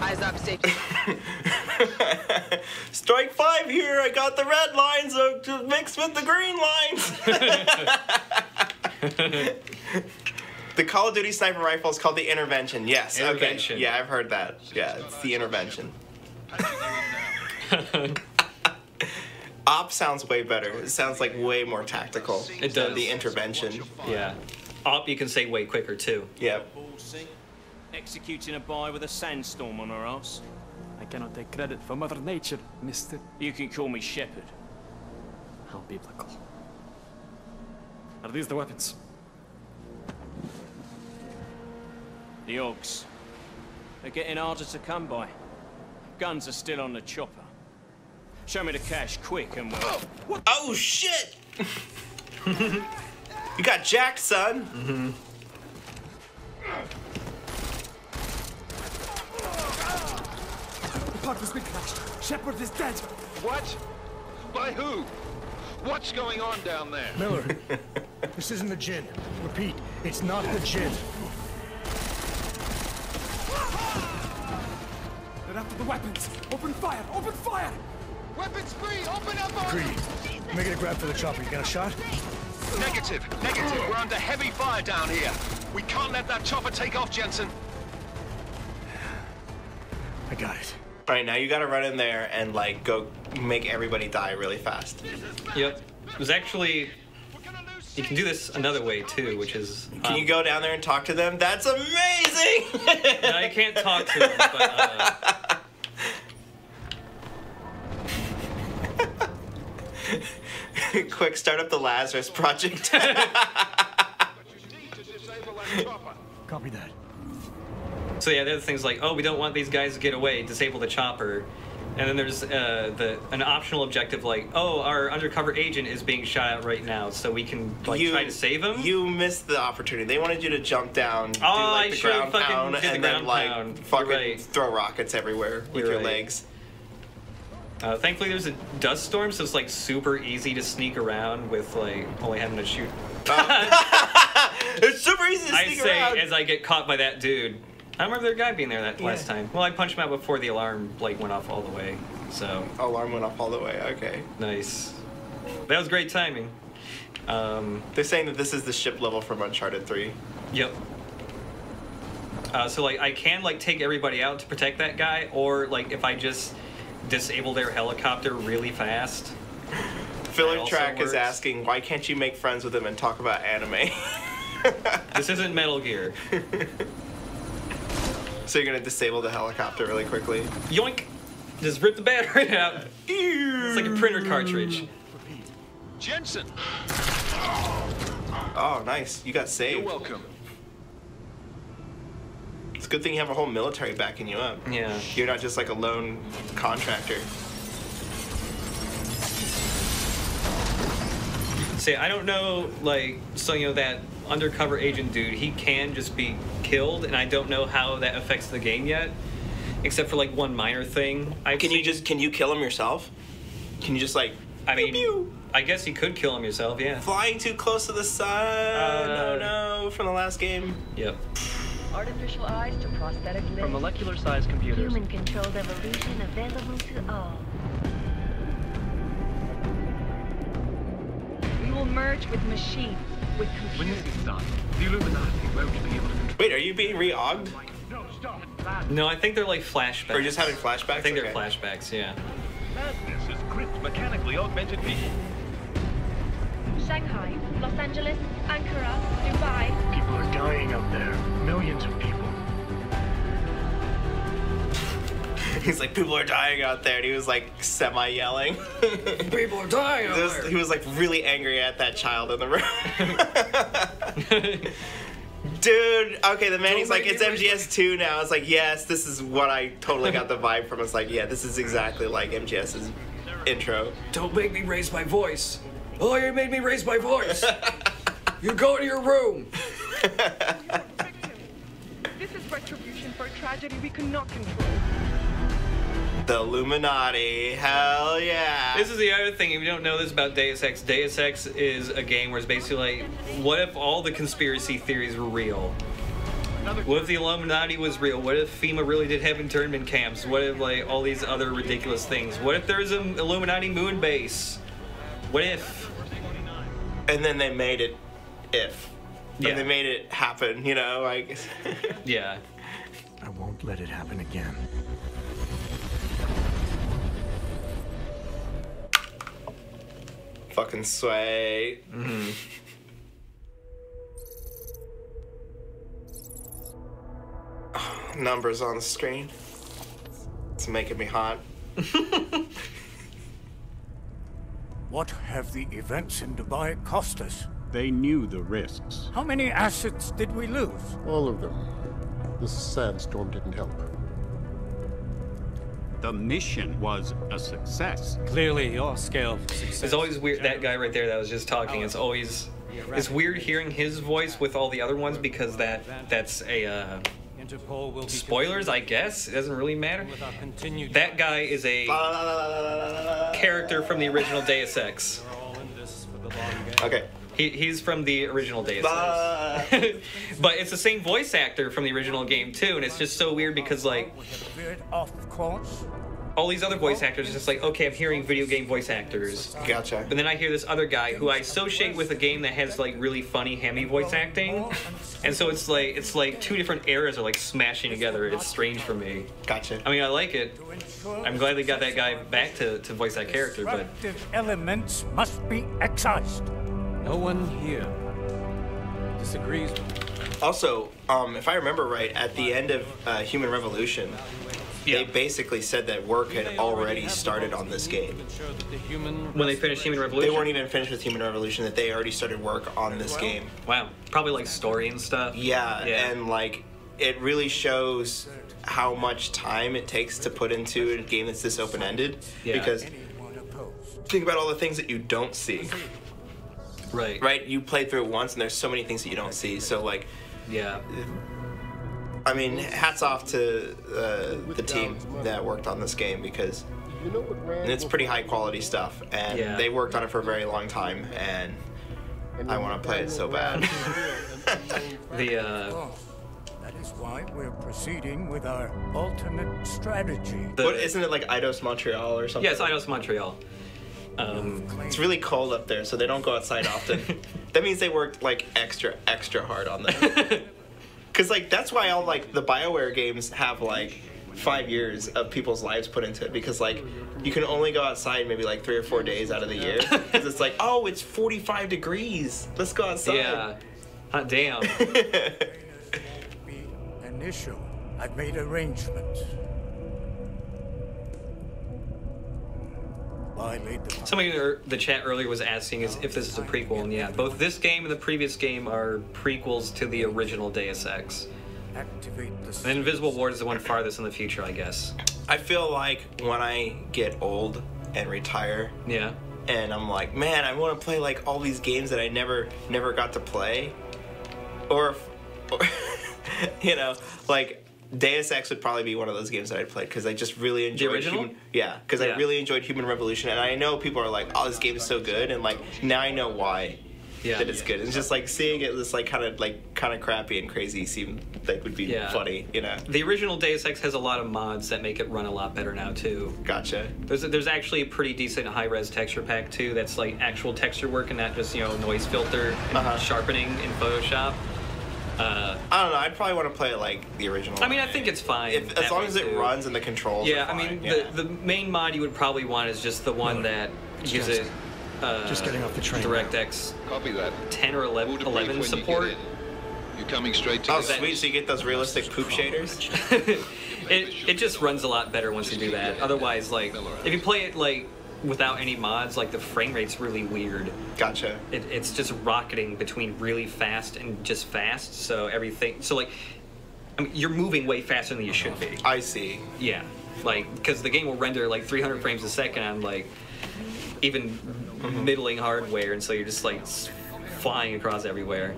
Eyes up, safety. Strike five here. I got the red lines uh, mixed with the green lines. the Call of Duty sniper rifle is called the intervention. Yes. okay. Intervention. Yeah, I've heard that. Yeah, it's the intervention. Op sounds way better. It sounds like way more tactical. It does. The intervention. Yeah. Op, you can say way quicker too. Yeah. Executing a buy with a sandstorm on our ass. I cannot take credit for Mother Nature, Mister. You can call me Shepherd. How biblical. Are these the weapons? The Ogs. They're getting harder to come by. Guns are still on the chopper. Show me the cash quick and we'll... Oh shit! you got jacked, son. Mm-hmm. The pod has been crashed. Shepherd is dead. What? By who? What's going on down there? Miller, this isn't the Jinn. Repeat, it's not the Jinn. They're after the weapons. Open fire! Open fire! Weapons free! Open up on Greedy, making a grab for the chopper. You got a shot? Negative. Negative. We're under heavy fire down here. We can't let that chopper take off, Jensen. I got it. All right, now you gotta run in there and like go make everybody die really fast. Yep. It was actually. You can do this another way too, which is. Can um, you go down there and talk to them? That's amazing. no, I can't talk to them, but. Uh, Quick, start up the Lazarus Project. Copy that. So yeah, the other things like, oh, we don't want these guys to get away. Disable the chopper. And then there's uh, the an optional objective like, oh, our undercover agent is being shot at right now, so we can like you, try to save him. You missed the opportunity. They wanted you to jump down, do Oh, like I the should've ground pound, did the and ground then like pound. You're fucking right. throw rockets everywhere with You're your right. legs. Uh, thankfully, there's a dust storm, so it's like super easy to sneak around with like only having to shoot. it's super easy to sneak I say around. as I get caught by that dude. I remember their guy being there that last time. Well, I punched him out before the alarm like went off all the way. So alarm went off all the way. Okay. nice. That was great timing. Um, They're saying that this is the ship level from Uncharted 3. Yep. Uh, so like I can like take everybody out to protect that guy, or like if I just disable their helicopter really fast. Filler also Track is asking, why can't you make friends with him and talk about anime? This isn't Metal Gear. so you're gonna disable the helicopter really quickly. Yoink! Just rip the battery out. It's like a printer cartridge. Jensen! Oh, nice. You got saved. You're welcome. Good thing you have a whole military backing you up. Yeah. You're not just like a lone contractor. See, I don't know, like, so you know that undercover agent dude, he can just be killed, and I don't know how that affects the game yet, except for like one minor thing. I've Can you just can you kill him yourself? Can you just like I mean, I guess you could kill him yourself, yeah. flying too close to the sun? Uh, no, no, from the last game. Yep. Artificial eyes to prosthetic limbs. From molecular-sized computers. Human-controlled evolution available to all. We will merge with machines, with When computers. this is done, the Illuminati won't be able to control. Wait, are you being re-ogged? No, stop. No, I think they're like flashbacks. Or just having flashbacks? I think they're flashbacks, yeah. Madness has gripped mechanically augmented people. Shanghai, Los Angeles, Ankara, Dubai. People are dying out there. Millions of people. He's like, people are dying out there, and he was like semi yelling. People are dying out there. He was like really angry at that child in the room. Dude, okay, the man, Don't he's like, it's MGS2 now. It's like, yes, this is what I totally got the vibe from. It's like, yeah, this is exactly like MGS's intro. Don't make me raise my voice. Oh, you made me raise my voice. you go to your room. This is retribution for a tragedy we cannot control. The Illuminati, hell yeah. This is the other thing. If you don't know this about Deus Ex, Deus Ex is a game where it's basically like, what if all the conspiracy theories were real? What if the Illuminati was real? What if FEMA really did have internment camps? What if like all these other ridiculous things? What if there's an Illuminati moon base? What if? and then they made it if. Yeah. And they made it happen, you know, like Yeah. I won't let it happen again. fucking sway. Mm-hmm. Numbers on the screen. It's making me hot. What have the events in Dubai cost us? They knew the risks. How many assets did we lose? All of them. The sandstorm didn't help. The mission was a success. Clearly, your scale of success. It's always weird. That guy right there that was just talking. It's always. It's weird hearing his voice with all the other ones because that that's a uh, Interpol will be spoilers. I guess it doesn't really matter. with our continued. That guy is a character from the original Deus Ex. We're all in this for the long game. Okay. He, he's from the original Deus Ex. but it's the same voice actor from the original game too, and it's just so weird because like We have veered off course. all these other voice actors are just like, okay, I'm hearing video game voice actors. Gotcha. But then I hear this other guy who I associate with a game that has like really funny hammy voice acting. And so it's like it's like two different eras are like smashing together. It's strange for me. Gotcha. I mean I like it. I'm glad they got that guy back to, to voice that character, but Disruptive elements must be excised. No one here disagrees with Also, um, if I remember right, at the end of uh, Human Revolution, they basically said that work had already started on this game. When they finished Human Revolution? They weren't even finished with Human Revolution. That they already started work on this game. Wow. Probably like story and stuff. Yeah, Yeah. and like it really shows how much time it takes to put into a game that's this open ended. Yeah. Because think about all the things that you don't see. Right. Right. You play through it once, and there's so many things that you don't see. So like, yeah. I mean, hats off to uh, the team that worked on this game because it's pretty high quality stuff, and Yeah. they worked on it for a very long time, and I want to play it so bad. The uh, That is why we're proceeding with our alternate strategy. what isn't it like Eidos Montreal or something? Yes, Eidos Montreal. Um, It's really cold up there, so they don't go outside often. that means they worked like extra, extra hard on that. Cause like that's why all like the Bioware games have like five years of people's lives put into it because like you can only go outside maybe like three or four days out of the year because it's like oh it's 45 degrees let's go outside yeah. Hot damn. An issue. I've made arrangements. Somebody in the- the chat earlier was asking is if this is a prequel, and yeah, both this game and the previous game are prequels to the original Deus Ex. activate the And Invisible War is the one farthest in the future, I guess. I feel like when I get old and retire Yeah. and I'm like man I want to play like all these games that I never never got to play or, or you know like Deus Ex would probably be one of those games that I'd play because I just really enjoyed original? Human, yeah, because I really enjoyed Human Revolution, and I know people are like, "Oh, this game is so good," and like now I know why Yeah. that it's good. It's just like seeing it this like kind of like kind of crappy and crazy seemed like would be Yeah. funny, you know? The original Deus Ex has a lot of mods that make it run a lot better now too. Gotcha. There's there's actually a pretty decent high res texture pack too. That's like actual texture work and not just you know noise filter and Uh-huh. sharpening in Photoshop. Uh, I don't know. I'd probably want to play it like the original. I mean, I think it's fine. If, as long as it too. runs and the controls. Yeah, are I mean, yeah. the, the main mod you would probably want is just the one that gives Just- it. Uh, just getting off the train DirectX Copy that. 10 or 11, Order brief 11 when you support. You're coming straight to Oh, the sweet! So you get those realistic poop shaders. it it just runs a lot better once you do that. Otherwise, like if you play it like without any mods, like the frame rate's really weird. Gotcha. It, it's just rocketing between really fast and just fast. So everything. So like, I mean, you're moving way faster than you should be. I see. Yeah, like because the game will render like 300 frames a second on like even mm-hmm. middling hardware, and so you're just like flying across everywhere.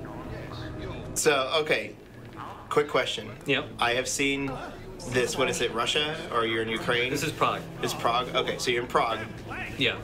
So okay, quick question. Yep. I have seen this. What is it? Russia or you're in Ukraine? This is Prague. It's Prague. Okay, so you're in Prague. Yeah.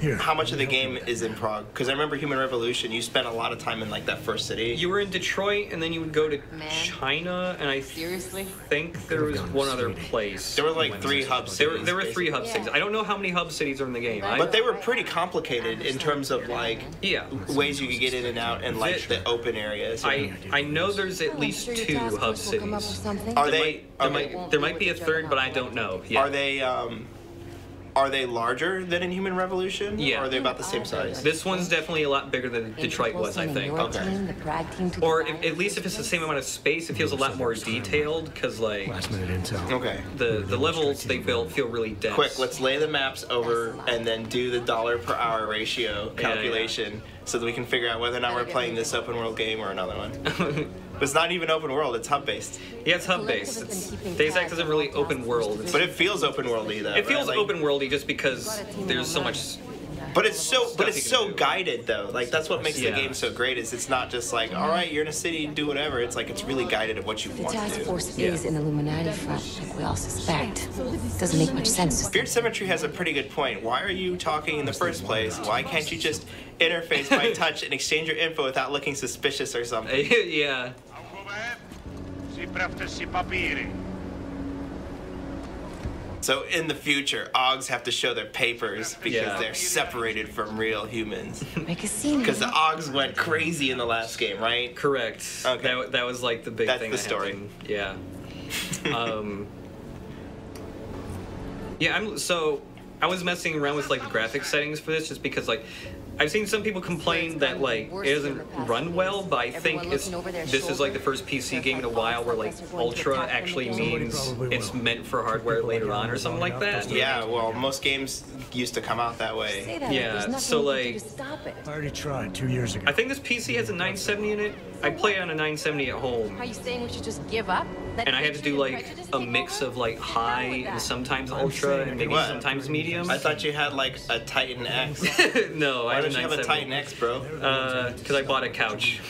Here. How much of the game is in Prague? Because I remember Human Revolution. You spent a lot of time in like that first city. You were in Detroit, and then you would go to China, and I Seriously? think there was one other place. There were like three hub There, were- there were three hub Yeah. cities. I don't know how many hub cities are in the game. I, But they were pretty complicated in terms of like yeah. ways you could get in and out and like the open areas. I I know there's at least Sure two hub force will come up with cities. Are There they? might, there, might, there might be a third, but I don't know. Yeah. Are they? Um, are they larger than in Human Revolution? Yeah. Or are they about the same size? This one's definitely a lot bigger than Detroit was, I think. Okay. Team, team Or if, at least if it's the same amount of space, it feels a lot more detailed because like Last minute intel. Okay. the the levels they built feel really dense. Quick, let's lay the maps over and then do the dollar per hour ratio Yeah, yeah. calculation so that we can figure out whether or not we're playing this open world game or another one. but it's not even open world; it's hub based. Yeah, it's hub based. It's, Deus Ex isn't really open world. It's, But it feels open worldy though. it feels right? Like- open worldy just because there's so much. But it's so, but it's so do. guided though. Like that's what makes Yeah. the game so great. Is it's not just like, all right, you're in a city, do whatever. It's like it's really guided at what you The want to task do. force is an Illuminati front, like we all suspect. Doesn't make much sense. Beard Symmetry has a pretty good point. Why are you talking in the first place? Why can't you just interface by touch and exchange your info without looking suspicious or something? yeah. So in the future, Augs have to show their papers because Yeah. they're separated from real humans. Make a scene. Because the Augs went crazy in the last game, right? Correct. Okay. That, that was like the big That's thing. the that story. happened. Yeah. um. Yeah, I'm so I was messing around with like the graphics settings for this just because like I've seen some people complain that like it doesn't run well, but I think it's this is like the first PC game in a while where like Ultra actually means it's meant for hardware later on or something like that. Yeah, well, most games used to come out that way. Yeah, so like I already tried two years ago. I think this PC has a 970 in it. I play on a 970 at home. Are you saying we should just give up? Let And I had to do like a mix of like high and sometimes ultra and maybe What? sometimes medium. I thought you had like a Titan X. no, Why I don't you have a Titan X, bro? Uh, because I bought a couch.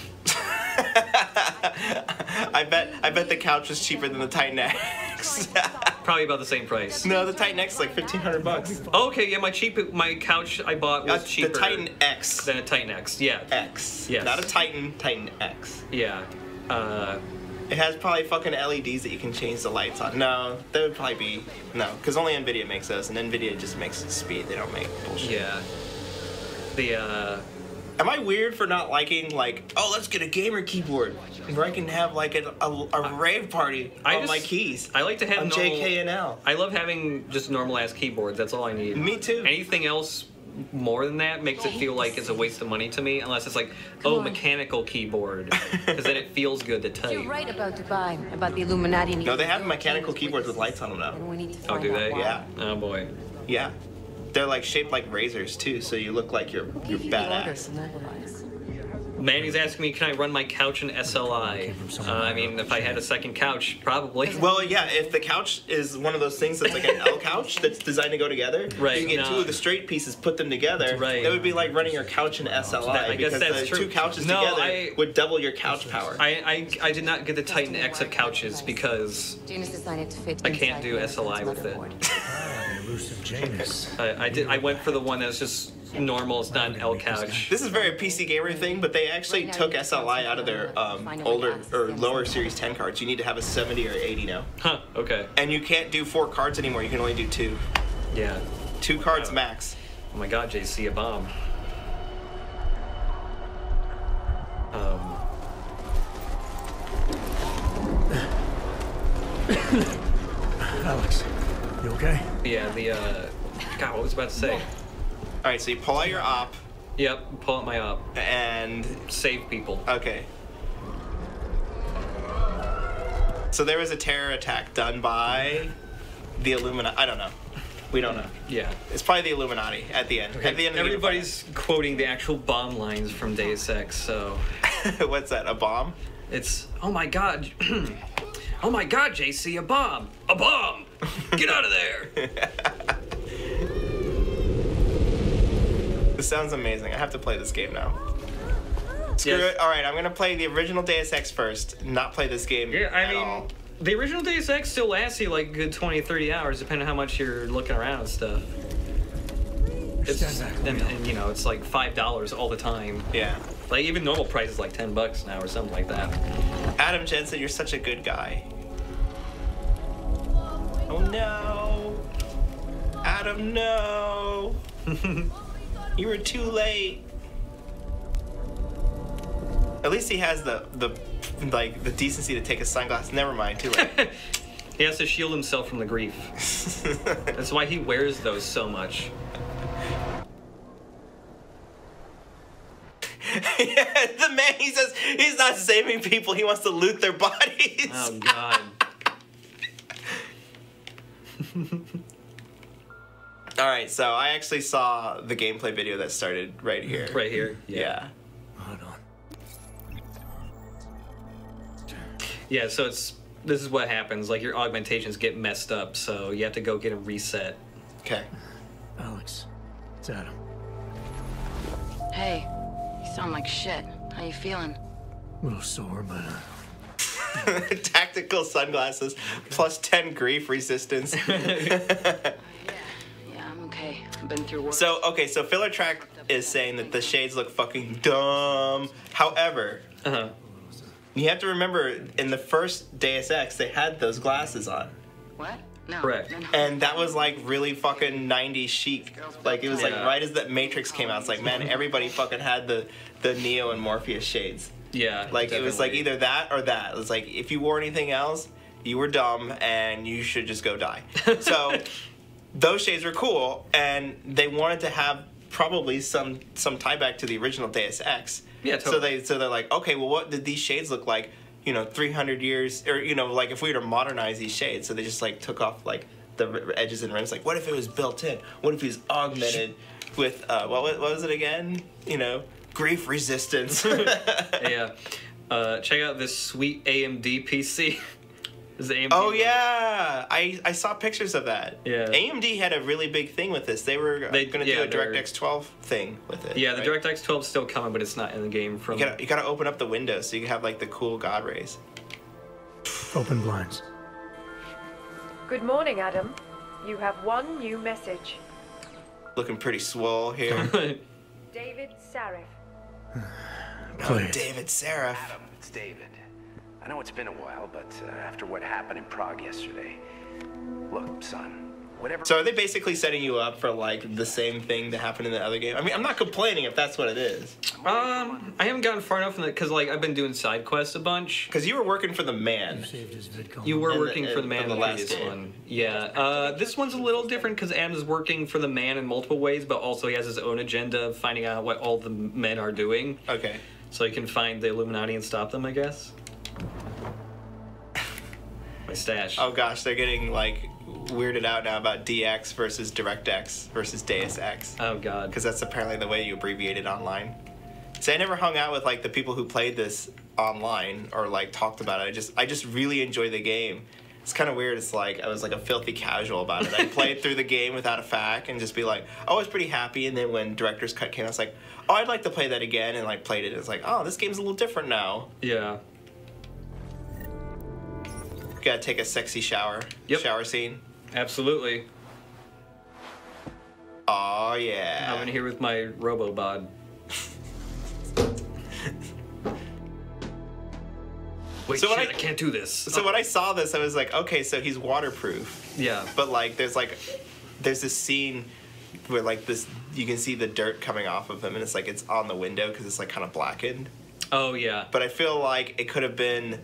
I bet I bet the couch was cheaper than the Titan X. Probably about the same price. no, the Titan X is like fifteen hundred bucks. Okay, yeah, my cheap my couch I bought was Uh, cheaper. the Titan X. than a Titan X. Yeah. X. Yeah. Not a Titan. Titan X. Yeah. Uh, It has probably fucking LEDs that you can change the lights on. No, that would probably be no, because only Nvidia makes those, and Nvidia just makes speed. They don't make bullshit. yeah. The uh. Am I weird for not liking like, oh, let's get a gamer keyboard where I can have like a, a, a rave party I on just, my keys? I like to have on normal, JK and L. I love having just normal ass keyboards. That's all I need. Me too. Anything else more than that makes it feel like it's a waste of money to me, unless it's like, oh, on. mechanical keyboard, because then it feels good to type. You're right about Dubai, about the Illuminati. No, they have mechanical keyboards with lights on them now. We need to Oh, find do they? why. Yeah. Oh boy. Yeah. They're like shaped like razors too, so you look like you're you're you the badass. some otherwise. Manny's asking me, can I run my couch in SLI? Uh, I mean, if I had a second couch, probably. Well, yeah, if the couch is one of those things that's like an L couch that's designed to go together, Right, you can get no. two of the straight pieces, put them together. Right. That would be like running your couch in SLI I guess because that's the true. two couches No, together I- would double your couch power. I, I, I did not get the Titan X of couches because Janus designed it to fit. I can't do the SLI with it. motherboard. Elusive Janus. I, I did. I went for the one that's just normal. It's not an L couch. This is very PC gamer thing, but they actually took SLI out of their um, older or lower Series 10 cards. You need to have a 70 or 80 now, Huh. Okay. and you can't do four cards anymore. You can only do two. Yeah. Two cards max. Oh my God, JC, a bomb. Um. Alex, you okay? Yeah. The uh. God, what was I about to say? All right, so you pull out your op Yep. Pull out my up. and Save people. Okay. So there was a terror attack done by the Illuminati. I don't know. We don't know. Yeah. It's probably the Illuminati at the end. At the end of the Everybody's quoting the actual bomb lines from Deus Ex, so What's that? A bomb? it's oh my god, oh my god, JC, a bomb, a bomb, get out of there. This sounds amazing. I have to play this game now. Screw Yes. it. All right, I'm gonna play the original Deus Ex first. Not play this game. Yeah, I mean, all. the original Deus Ex still lasts you like a good 20, 30 hours, depending on how much you're looking around and stuff. It's, and, and, you know, it's like five dollars all the time. Yeah. Like even normal price is like ten bucks now or something like that. Adam Jensen, you're such a good guy. Oh no. Adam, no. you were too late. At least he has the the like the decency to take his sunglasses. Never mind, too late. He has to shield himself from the grief. That's why he wears those so much. the man, he says he's not saving people. He wants to loot their bodies. Oh God. All right, so I actually saw the gameplay video that started right here. Right here. Yeah. Hold on. Yeah, so it's this is what happens. Like your augmentations get messed up, so you have to go get a reset. Okay. Alex, it's Adam. Hey, you sound like shit. How you feeling? A little sore, but uh, Tactical sunglasses plus 10 grief resistance. Yeah, I'm okay. I've been through worse. so, okay, so Filler Track is saying that the shades look fucking dumb. However, Uh huh. you have to remember in the first Deus Ex, they had those glasses on. What? No. Correct. No, no. And that was like really fucking 90s chic. Like it was like right as that Matrix came out. It's like, man, everybody fucking had the, the Neo and Morpheus shades. Yeah. Like it was like either that or that. It was like if you wore anything else, you were dumb and you should just go die. So those shades were cool, and they wanted to have probably some some tie back to the original Deus Ex. Yeah, totally. So they so they're like, okay, well, what did these shades look like? You know, 300 years, or you know, like if we were to modernize these shades, so they just like took off like the edges and rims. Like, what if it was built in? What if it was augmented with uh, what, what was it again? You know, grief resistance. yeah. Uh, check out this sweet AMD PC. Is AMD. Oh yeah, I I saw pictures of that. Yeah. AMD had a really big thing with this. They were They- going to yeah, do a DirectX 12 thing with it. Yeah, the right? DirectX 12 is still coming, but it's not in the game from. You gotta, you gotta open up the window so you can have like the cool God rays. Open blinds. Good morning, Adam. You have one new message. Looking pretty swole here. David Sarif. Oh, David Sarif. Adam, it's David. I know it's been a while, but uh, after what happened in Prague yesterday, look, son, whatever. So are they basically setting you up for like the same thing that happened in the other game? I mean, I'm not complaining if that's what it is. Um, I haven't gotten far enough in the because like I've been doing side quests a bunch. Because you were working for the man. You were In the- working for the man from in the the last game. one. Yeah. Uh, this one's a little different because Am is working for the man in multiple ways, but also he has his own agenda of finding out what all the men are doing. Okay. So he can find the Illuminati and stop them, I guess. My stash. Oh gosh, they're getting like weirded out now about DX versus DirectX versus Deus Ex. Oh god. Because that's apparently the way you abbreviate it online. So I never hung out with like the people who played this online or like talked about it. I just I just really enjoy the game. It's kind of weird. It's like I was like a filthy casual about it. I played through the game without a FAQ and just be like, oh, I was pretty happy. And then when Director's Cut came, I was like, oh, I'd like to play that again. And like played it. It's like, oh, this game's a little different now. Yeah. Gotta take a sexy shower. Yep. Shower scene. Absolutely. Oh yeah. I'm in here with my Robobot. Wait, So shit, I- I can't do this. So when I saw this, I was like, okay, so he's waterproof. Yeah. But like, there's like, there's this scene where like this, you can see the dirt coming off of him, and it's like it's on the window because it's like kind of blackened. Oh yeah. But I feel like it could have been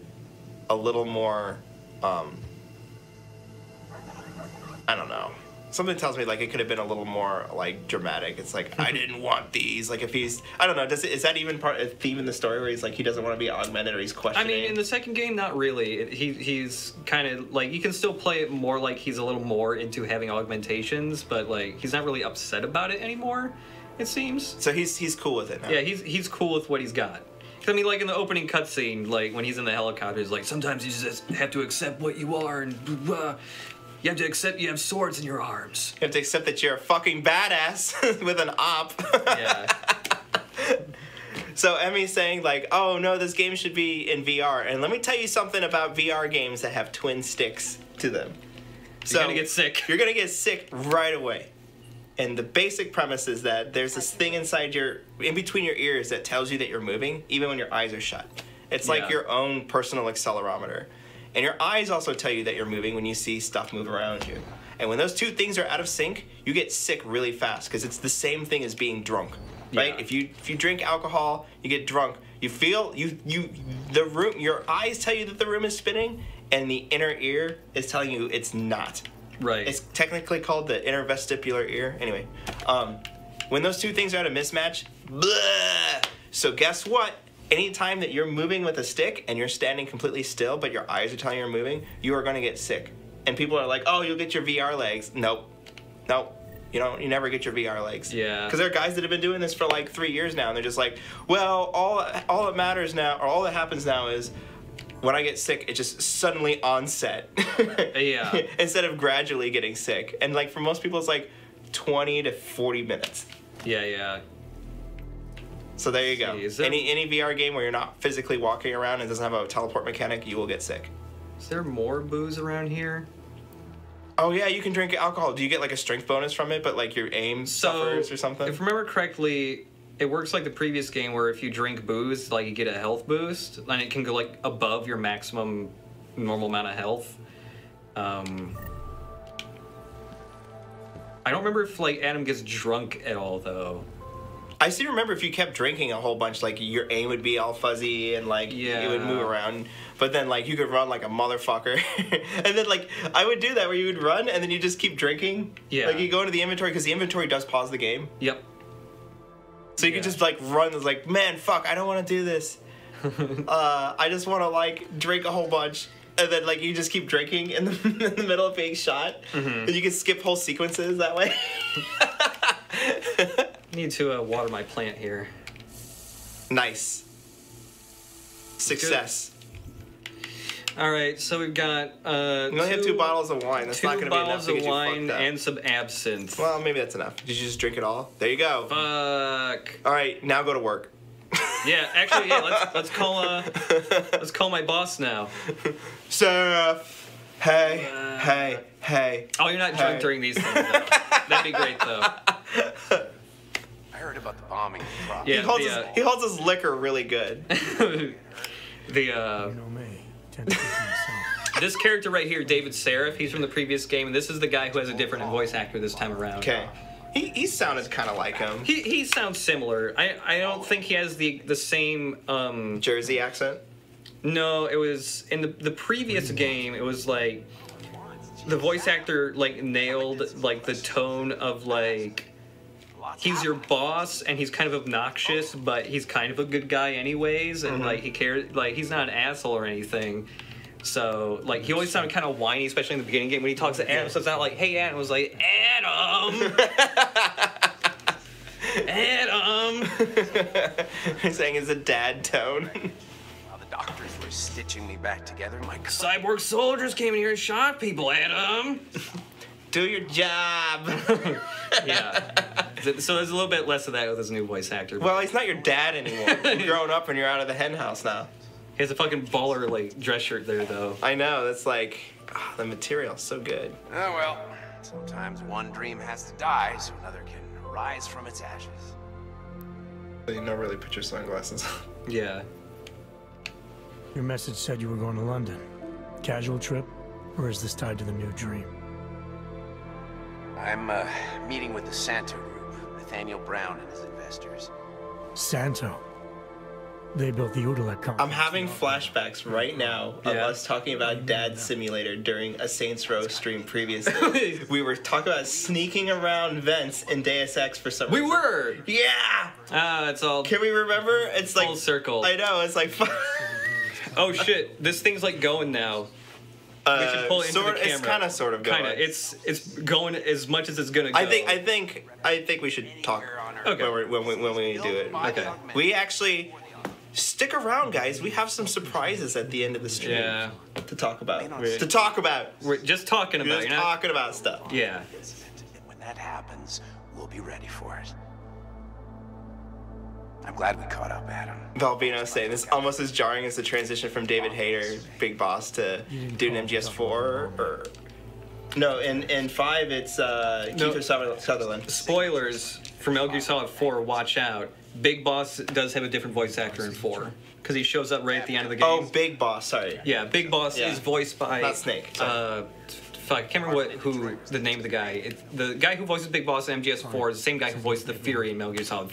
a little more, um, I don't know. Something tells me like it could have been a little more like dramatic. It's like I didn't want these. Like if he's, I don't know. Does it, is that even part a theme in the story where he's like he doesn't want to be augmented or he's questioning? I mean, in the second game, not really. He he's kind of like you can still play it more like he's a little more into having augmentations, but like he's not really upset about it anymore. It seems. so he's he's cool with it now. Yeah, he's he's cool with what he's got. I mean, like in the opening cutscene, like when he's in the helicopter, he's like, sometimes you just have to accept what you are, and uh, you have to accept you have swords in your arms. You have to accept that you're a fucking badass with an op. Yeah. so Emmy's saying like, "Oh no, this game should be in VR." And let me tell you something about VR games that have twin sticks to them. You're gonna get sick. You're gonna get sick right away. And the basic premise is that there's this thing inside your, in between your ears that tells you that you're moving, even when your eyes are shut. It's like Yeah. your own personal accelerometer. And your eyes also tell you that you're moving when you see stuff move around you. And when those two things are out of sync, you get sick really fast because it's the same thing as being drunk, right? Yeah. If you if you drink alcohol, you get drunk. You feel you you the room your eyes tell you that the room is spinning, and the inner ear is telling you it's not. Right. It's technically called the inner vestibular ear. Anyway, um, when those two things are out of mismatch, blah. So guess what? Anytime that you're moving with a stick and you're standing completely still, but your eyes are telling you you're moving, you are going to get sick. And people are like, "Oh, you'll get your VR legs." Nope, nope. You know, you never get your VR legs. Yeah. Because there are guys that have been doing this for like three years now, and they're just like, "Well, all all that matters now, or all that happens now is." When I get sick, it just suddenly onset. Yeah. Instead of gradually getting sick. And like for most people it's like 20 to 40 minutes. Yeah, yeah. So there you go. There- Any any VR game where you're not physically walking around and doesn't have a teleport mechanic, you will get sick. Is there more booze around here? Oh yeah, you can drink alcohol. Do you get like a strength bonus from it, but like your aim suffers or something? If I remember correctly, it works like the previous game where if you drink booze, like you get a health boost, and it can go like above your maximum normal amount of health. Um, I don't remember if like Adam gets drunk at all though. I still remember if you kept drinking a whole bunch, like your aim would be all fuzzy and like it would move around. But then like you could run like a motherfucker, and then like I would do that where you would run and then you just keep drinking. Yeah. Like you go into the inventory because the inventory does pause the game. Yep. So you could just like run. It's like, man, fuck, I don't want to do this. uh, I just want to like drink a whole bunch, and then like you just keep drinking in the, in the middle of being shot, Mhm. and you can skip whole sequences that way. Need to uh, water my plant here. nice. Success. All right, so we've got. Uh, You only have two bottles of wine. That's not going to be enough Two bottles of wine and some absinthe. Well, maybe that's enough. Did you just drink it all? There you go. Fuck. All right, now go to work. Yeah, actually, yeah. Let's let's call uh, let's call my boss now. Sarif. Hey, hey, hey. Oh, you're not drunk during these things. Though. That'd be great though. I heard about the bombing in Prague. Yeah, he holds the, his uh, he holds his liquor really good. the uh, this character right here, David Sarif, he's from the previous game, and this is the guy who has a different voice actor this time around. Okay. He, he sounded kind of like him. He, he sounds similar. I, I don't think he has the the same um, Jersey accent. No, it was in the the previous game. It was like the voice actor like nailed like the tone of like he's your boss and he's kind of obnoxious, but he's kind of a good guy anyways, and Mhm. like he cares like he's not an asshole or anything. So like he always sounded kind of whiny, especially in the beginning game when he talks to Adam. So it's not like, "Hey, Adam," it was like, "Adam." Adam. He's saying it's a dad tone. While the doctors were stitching me back together, my Cyborg soldiers came in here and shot people, Adam. Do your job. yeah. So there's a little bit less of that with his new voice actor. Well, he's not your dad anymore. You're grown up and you're out of the hen house now. He has a fucking baller like dress shirt there though. I know. That's like ah, the material's so good. Oh well. Sometimes one dream has to die so another can rise from its ashes. You know, really put your sunglasses on. Yeah. Your message said you were going to London. Casual trip? Or is this tied to the new dream? I'm uh, meeting with the Santo Group, Nathaniel Brown and his investors. Santo. They built the Utulek company. I'm having flashbacks right now of us talking about Dad Simulator during a Saints Row stream previously. we were talking about sneaking around vents in Deus Ex for some We reason. were. Yeah. Ah, it's all. Can we remember? It's like full circle. I know. It's like. oh shit! This thing's like going now. We should Uh, pull it into sort- the camera. it's kinda sort of going. Kinda. It's it's going as much as it's gonna go. I think I think I think we should talk Okay. when, we when we when we do it. Okay. We actually stick around, guys. We have some surprises at the end of the stream. Yeah. To talk about. We're- To talk about. We're just talking about. Just You're not. talking about stuff. Yeah. When that happens, we'll be ready for it. I'm glad we caught up, Adam. Valvino saying this almost as jarring as the transition from David Hayter, Big Boss, to doing MGS4 or. No, in, in five it's uh, No. Keith Suther- Sutherland. Spoilers for Metal Gear Solid 4. Watch out. Big Boss does have a different voice actor in 4 because he shows up right at the end of the game. Oh, Big Boss. Sorry. Yeah, Big Boss Yeah. is voiced by Not Snake, Uh, fuck, I can't remember what who the name of the guy. It, the guy who voices Big Boss in MGS4 is the same guy who voiced the Fury in Metal Gear Solid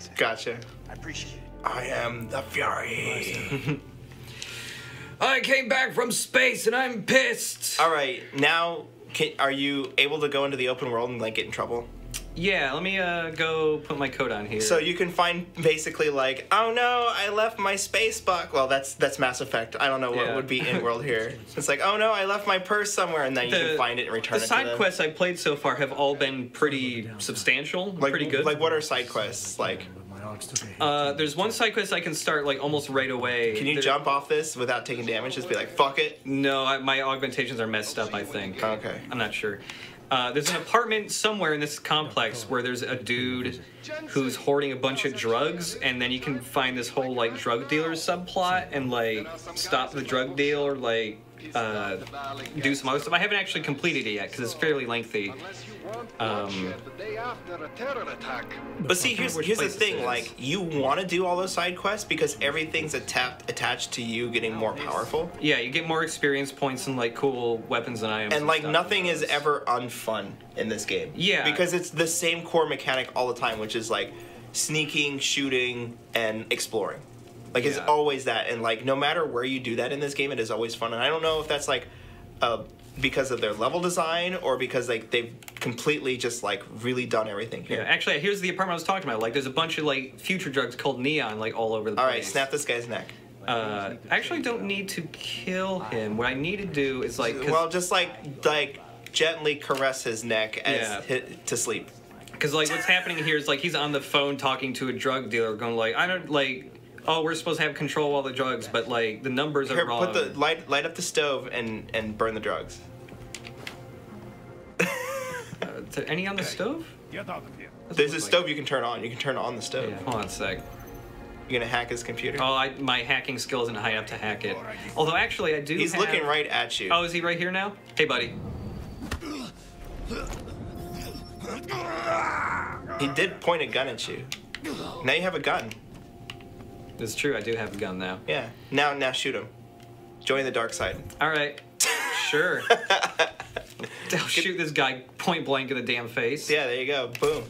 3. Gotcha. I appreciate it. I am the Fury. I came back from space and I'm pissed. All right, now can, are you able to go into the open world and like get in trouble? Yeah, let me uh, go put my coat on here. So you can find basically like, oh no, I left my space buck. Well, that's that's Mass Effect. I don't know what Yeah. would be in world here. It's like, oh no, I left my purse somewhere, and then you can find it and return the it. side to them. quests I played so far have all been pretty substantial, like, pretty good. Like, what are side quests like? Uh, there's one side quest I can start like almost right away. Can you There- jump off this without taking damage? Just be like, fuck it. No, I, my augmentations are messed up. I think. Okay. I'm not sure. Uh, there's an apartment somewhere in this complex where there's a dude who's hoarding a bunch of drugs, and then you can find this whole like drug dealer subplot and like stop the drug deal or like uh, do some other stuff. I haven't actually completed it yet because it's fairly lengthy. Um, But see, here's here's the thing. Like, you want to do all those side quests because everything's attacked attached to you getting more powerful. yeah, you get more experience points and like cool weapons and items. And like stuff. nothing is ever unfun in this game. Yeah. Because it's the same core mechanic all the time, which is like sneaking, shooting, and exploring. Like it's always that, and like no matter where you do that in this game, it is always fun. And I don't know if that's like a because of their level design or because like they've completely just like really done everything Yeah, actually, here's the apartment I was talking about. Like, there's a bunch of like future drugs called neon, like all over the All place. All right, snap this guy's neck. Uh, I actually don't need to kill him. What I need to do is like, well, just like like gently caress his neck as Yeah. to sleep. Because like what's happening here is like he's on the phone talking to a drug dealer, going like, I don't like, oh, we're supposed to have control of all the drugs, but like the numbers are Here, wrong. put the light light up the stove and and burn the drugs. Uh, to- any on the stove? Get out of here. There's a stove you can turn on. You can turn on the stove. Yeah, hold on a sec. You gonna hack his computer? Oh, I, my hacking skill isn't high enough to hack it. Although actually, I do. He's have- looking right at you. Oh, is he right here now? Hey, buddy. He did point a gun at you. Now you have a gun. It's true. I do have a gun now. Yeah. Now now shoot him. Join the dark side. All right. Sure. I'll shoot this guy point blank in the damn face. Yeah, there you go. Boom.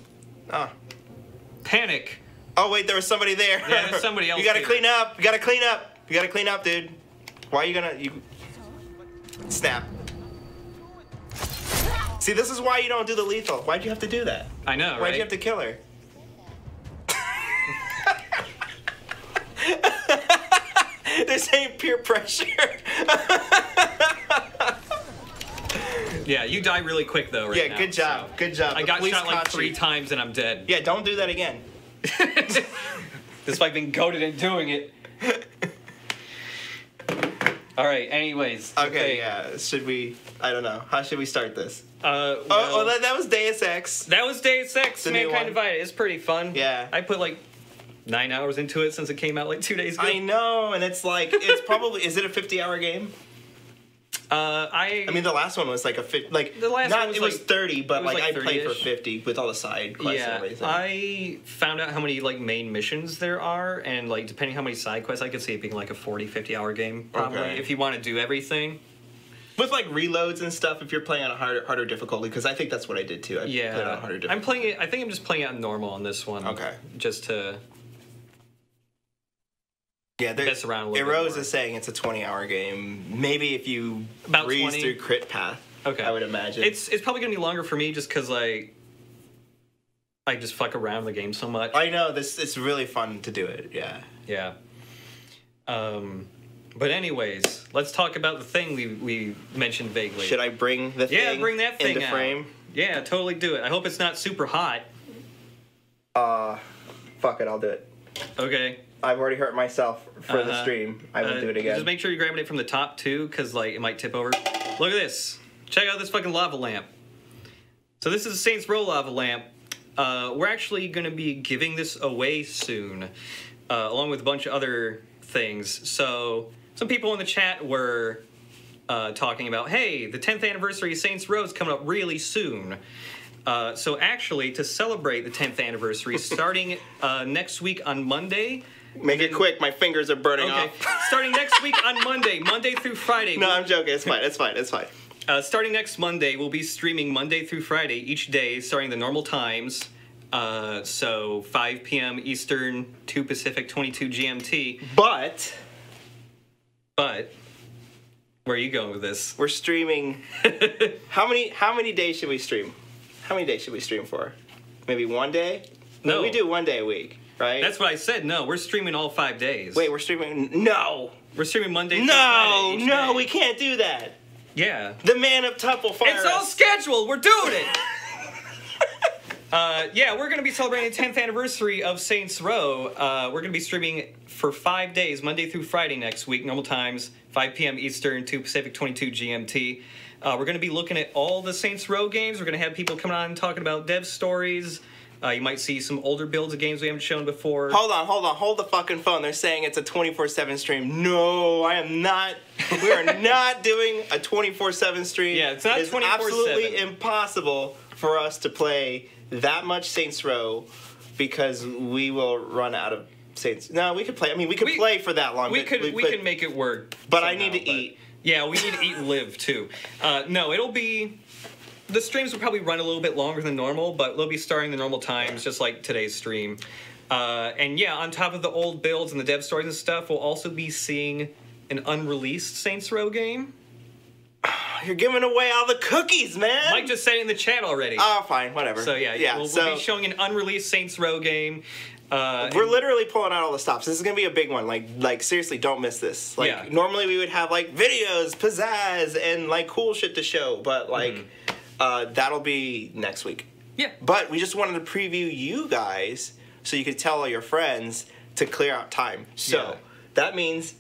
Oh. Panic. Oh wait, there was somebody there. Yeah, there's somebody else you gotta here. clean up. You gotta clean up. You gotta clean up, dude. Why are you gonna you snap? See, this is why you don't do the lethal. Why'd you have to do that? I know, Why'd right? you have to kill her? They're saying peer pressure. Yeah, you die really quick though, right yeah, now, good job. so- Good job. I The got shot like three you. times and I'm dead. Yeah, don't do that again. Despite being goaded into doing it. All right. Anyways. Okay, yeah. Should we? I don't know. How should we start this? Uh, oh, well- oh, that, that was Deus Ex. That was Deus Ex, The Mankind. Divided. It's pretty fun. Yeah. I put like nine hours into it since it came out like two days ago. I know, and it's like it's probably is it a fifty-hour game? Uh, I. I mean, the last one was like a fi- like The last not one was it was thirty, but was like, like I played for fifty with all the side quests and yeah, everything. I found out how many like main missions there are, and like depending how many side quests, I could see it being like a 40, 50 hour game probably Okay. if you want to do everything. with like reloads and stuff, if you're playing on a harder harder difficulty, because I think that's what I did too. I played on a Yeah, harder difficulty. I'm playing it. I think I'm just playing it on normal on this one. Okay. Just to Yeah, mess around a little bit Eros is saying it's a twenty-hour game. Maybe if you About breeze 20. through crit path. Okay. I would imagine. It's it's probably gonna be longer for me just because like I just fuck around the game so much. I know this. It's really fun to do it. Yeah. Yeah. Um, but anyways, let's talk about the thing we we mentioned vaguely. Should I bring the yeah, thing bring that thing into out. frame? Yeah, totally do it. I hope it's not super hot. Uh, fuck it. I'll do it. Okay. I've already hurt myself for the Uh-huh. stream. I won't Uh, do it again. Just make sure you're grabbing it from the top too, because like it might tip over. Look at this. Check out this fucking lava lamp. So this is a Saints Row lava lamp. Uh, we're actually going to be giving this away soon, uh, along with a bunch of other things. So some people in the chat were uh, talking about, hey, the 10th anniversary of Saints Row is coming up really soon. Uh, so actually, to celebrate the 10th anniversary, starting uh, next week on Monday. Make it quick. My fingers are burning Okay. off. starting next week on Monday, Monday through Friday. No, I'm joking. It's fine. It's fine. It's fine. Uh, starting next Monday, we'll be streaming Monday through Friday each day, starting the normal times. Uh, so 5 p.m. Eastern, 2 Pacific, 22 GMT. But, but, where are you going with this? We're streaming. how many? How many days should we stream? How many days should we stream for? Maybe one day. No. we do one day a week, right? That's what I said. No, we're streaming all five days. Wait, we're streaming. No. We're streaming Monday. through No, no, day. we can't do that. Yeah. The man up top will fire It's all scheduled. We're doing it. uh, yeah, we're going to be celebrating the 10th anniversary of Saints Row. Uh, we're going to be streaming for five days, Monday through Friday next week, normal times, 5 p.m. Eastern, 2 Pacific, 22 GMT. Uh, we're going to be looking at all the Saints Row games. We're going to have people coming on talking about dev stories. Uh, you might see some older builds of games we haven't shown before. Hold on, hold on, hold the fucking phone. They're saying it's a 24/7 stream. No, I am not. We are not doing a 24/7 stream. Yeah, it's not 24/7. absolutely impossible for us to play that much Saints Row because we will run out of Saints. No, we could play. I mean, we could play for that long. we could we but- can make it work. But I need to eat. Yeah, we need to eat and live too. Uh, no, it'll be the streams will probably run a little bit longer than normal, but they'll be starting the normal times, just like today's stream. Uh, and yeah, on top of the old builds and the dev stories and stuff, we'll also be seeing an unreleased Saints Row game. You're giving away all the cookies, man. Mike just said it in the chat already. Oh, fine, whatever. So yeah, yeah. we'll, so we'll be showing an unreleased Saints Row game. Uh, we're and- literally pulling out all the stops. This is gonna be a big one. Like, like seriously, don't miss this. Like, Yeah. normally we would have like videos, pizzazz, and like cool shit to show, but like, uh, that'll be next week. Yeah. But we just wanted to preview you guys so you could tell all your friends to clear out time. So Yeah. that means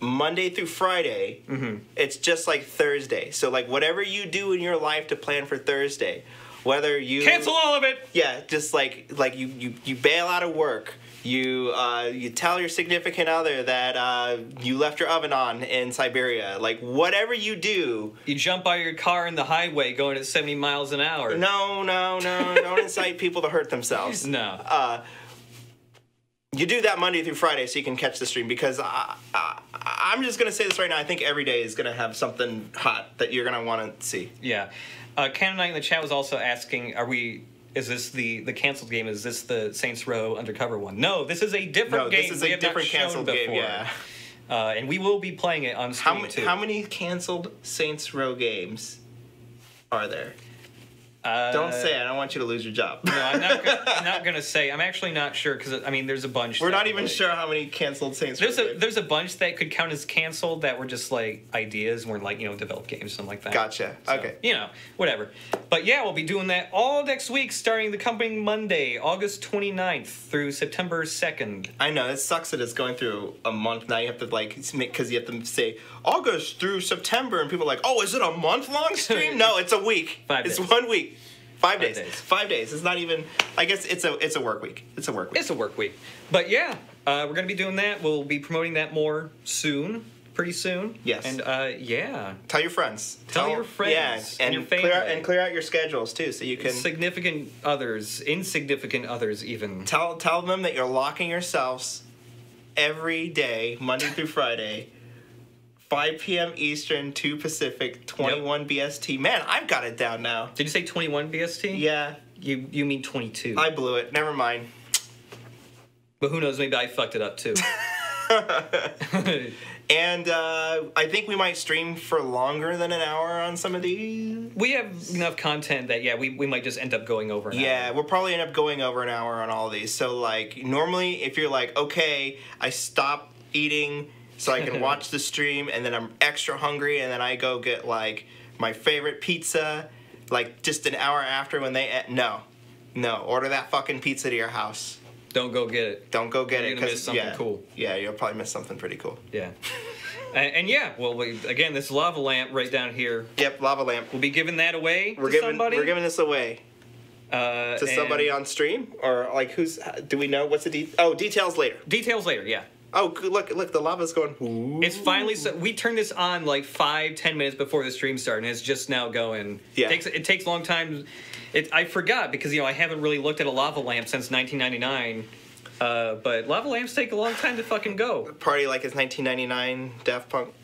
Monday through Friday, Mm-hmm. it's just like Thursday. So like whatever you do in your life to plan for Thursday, whether you Cancel all of it. yeah, just like like you you, you bail out of work. You uh, you tell your significant other that uh, you left your oven on in Siberia. Like whatever you do, You jump out of your car in the highway going at 70 miles an hour. no, no, no, don't incite people to hurt themselves. No. Uh, you do that Monday through Friday so you can catch the stream because I, I, I'm just gonna say this right now. I think every day is gonna have something hot that you're gonna want to see. Yeah. Uh, Canon Knight in the chat was also asking, are we... Is this the the canceled game? Is this the Saints Row undercover one? No, this is a different No, game. this is a different canceled game. before. Yeah. Uh, and we will be playing it on How, stream too. how many canceled Saints Row games are there? Uh, Don't say it. I don't want you to lose your job. No, I'm not. Gonna, I'm not gonna say. I'm actually not sure because I mean, there's a bunch. We're not even like- sure how many canceled Saints There's a there's a bunch that could count as canceled that were just like ideas and were like you know developed games something like that. Gotcha. So, Okay. You know, whatever. But yeah, we'll be doing that all next week, starting the coming Monday, August 29th through September 2nd. I know it sucks that it's going through a month now. You have to like make because you have to say August through September, and people are like, "Oh, is it a month long stream?" no, it's a week. Five It's days. one week. Five, Five days. days. Five days. It's not even. I guess it's a it's a work week. It's a work week. It's a work week. But yeah, uh, we're gonna be doing that. We'll be promoting that more soon, pretty soon. Yes. And uh, yeah, Tell your friends. Tell your friends Yeah, and and, your clear out, and clear out your schedules too, so you can significant others, insignificant others, even. tell tell them that you're locking yourselves every day, Monday through Friday. 5 p.m. Eastern, 2 Pacific, 21 BST. Man, I've got it down now. Did you say 21 BST? Yeah. You you mean 22? I blew it. Never mind. But who knows? Maybe I fucked it up too. And uh, I think we might stream for longer than an hour on some of these. we have enough content that yeah, we, we might just end up going over. An Yeah, hour. we'll probably end up going over an hour on all these. So, like, normally if you're like, okay, I stop eating so I can watch the stream, and then I'm extra hungry, and then I go get like my favorite pizza, like just an hour after when they e- no, no, order that fucking pizza to your house. Don't go get it. Don't go get You're it miss because something yeah, cool. Yeah, you'll probably miss something pretty cool. Yeah. and, and yeah, well, we, again, this lava lamp right down here. Yep, lava lamp. We'll be giving that away We're to giving somebody. we're giving this away uh, to somebody on stream or like who's? Do we know what's the de- oh details later? Details later. Yeah. Oh, look, look, the lava's going. Ooh. It's finally so we turned this on like five ten minutes before the stream started, and it's just now going. Yeah. It takes it takes a long time. It I forgot because you know I haven't really looked at a lava lamp since 1999. Uh, but lava lamps take a long time to fucking go. party like it's 1999 Daft Punk.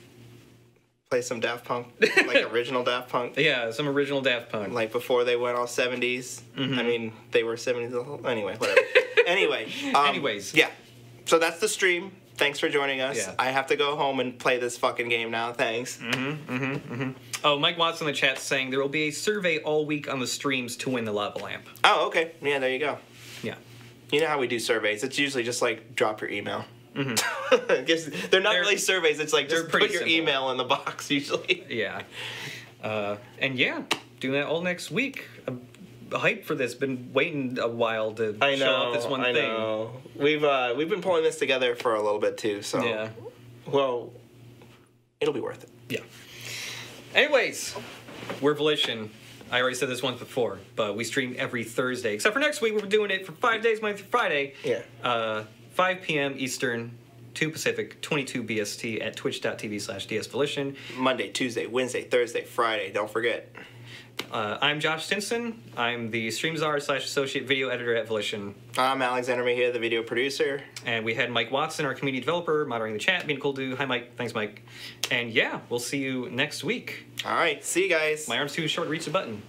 Play some Daft Punk, like original Daft Punk, Yeah, some original Daft Punk. like before they went all 70s. Mhm. I mean, they were 70s. Anyway, whatever. anyway, um, Anyways. yeah. So that's the stream. Thanks for joining us. Yeah. I have to go home and play this fucking game now. Thanks. Mm-hmm, mm-hmm, mm-hmm. Oh, Mike Watson in the chat saying there will be a survey all week on the streams to win the lava lamp. Oh, okay. Yeah, there you go. Yeah. You know how we do surveys? It's usually just like drop your email. Mm-hmm. They're not really surveys. It's like just put your simple. email in the box usually. Yeah. Uh, and yeah, doing that all next week. I'm hyped for this. Been waiting a while to I know. show off this one I thing. know. We've uh, we've been pulling this together for a little bit too. So Yeah. well, it'll be worth it. Yeah. Anyways, we're Volition. I already said this once before, but we stream every Thursday, except for next week. We're doing it for five days, Monday through Friday. Yeah. Uh, 5 p.m. Eastern, 2 Pacific, 22 BST at twitch.tv slash dsvolition. Monday, Tuesday, Wednesday, Thursday, Friday. Don't forget. Uh, I'm Josh Stinson. I'm the stream czar slash associate video editor at Volition. I'm Alexander Mejia, the video producer. And we had Mike Watson, our community developer, moderating the chat, being a cool dude. Hi, Mike. Thanks, Mike. And yeah, we'll see you next week. All right. See you guys. My arm's too short to reach the button.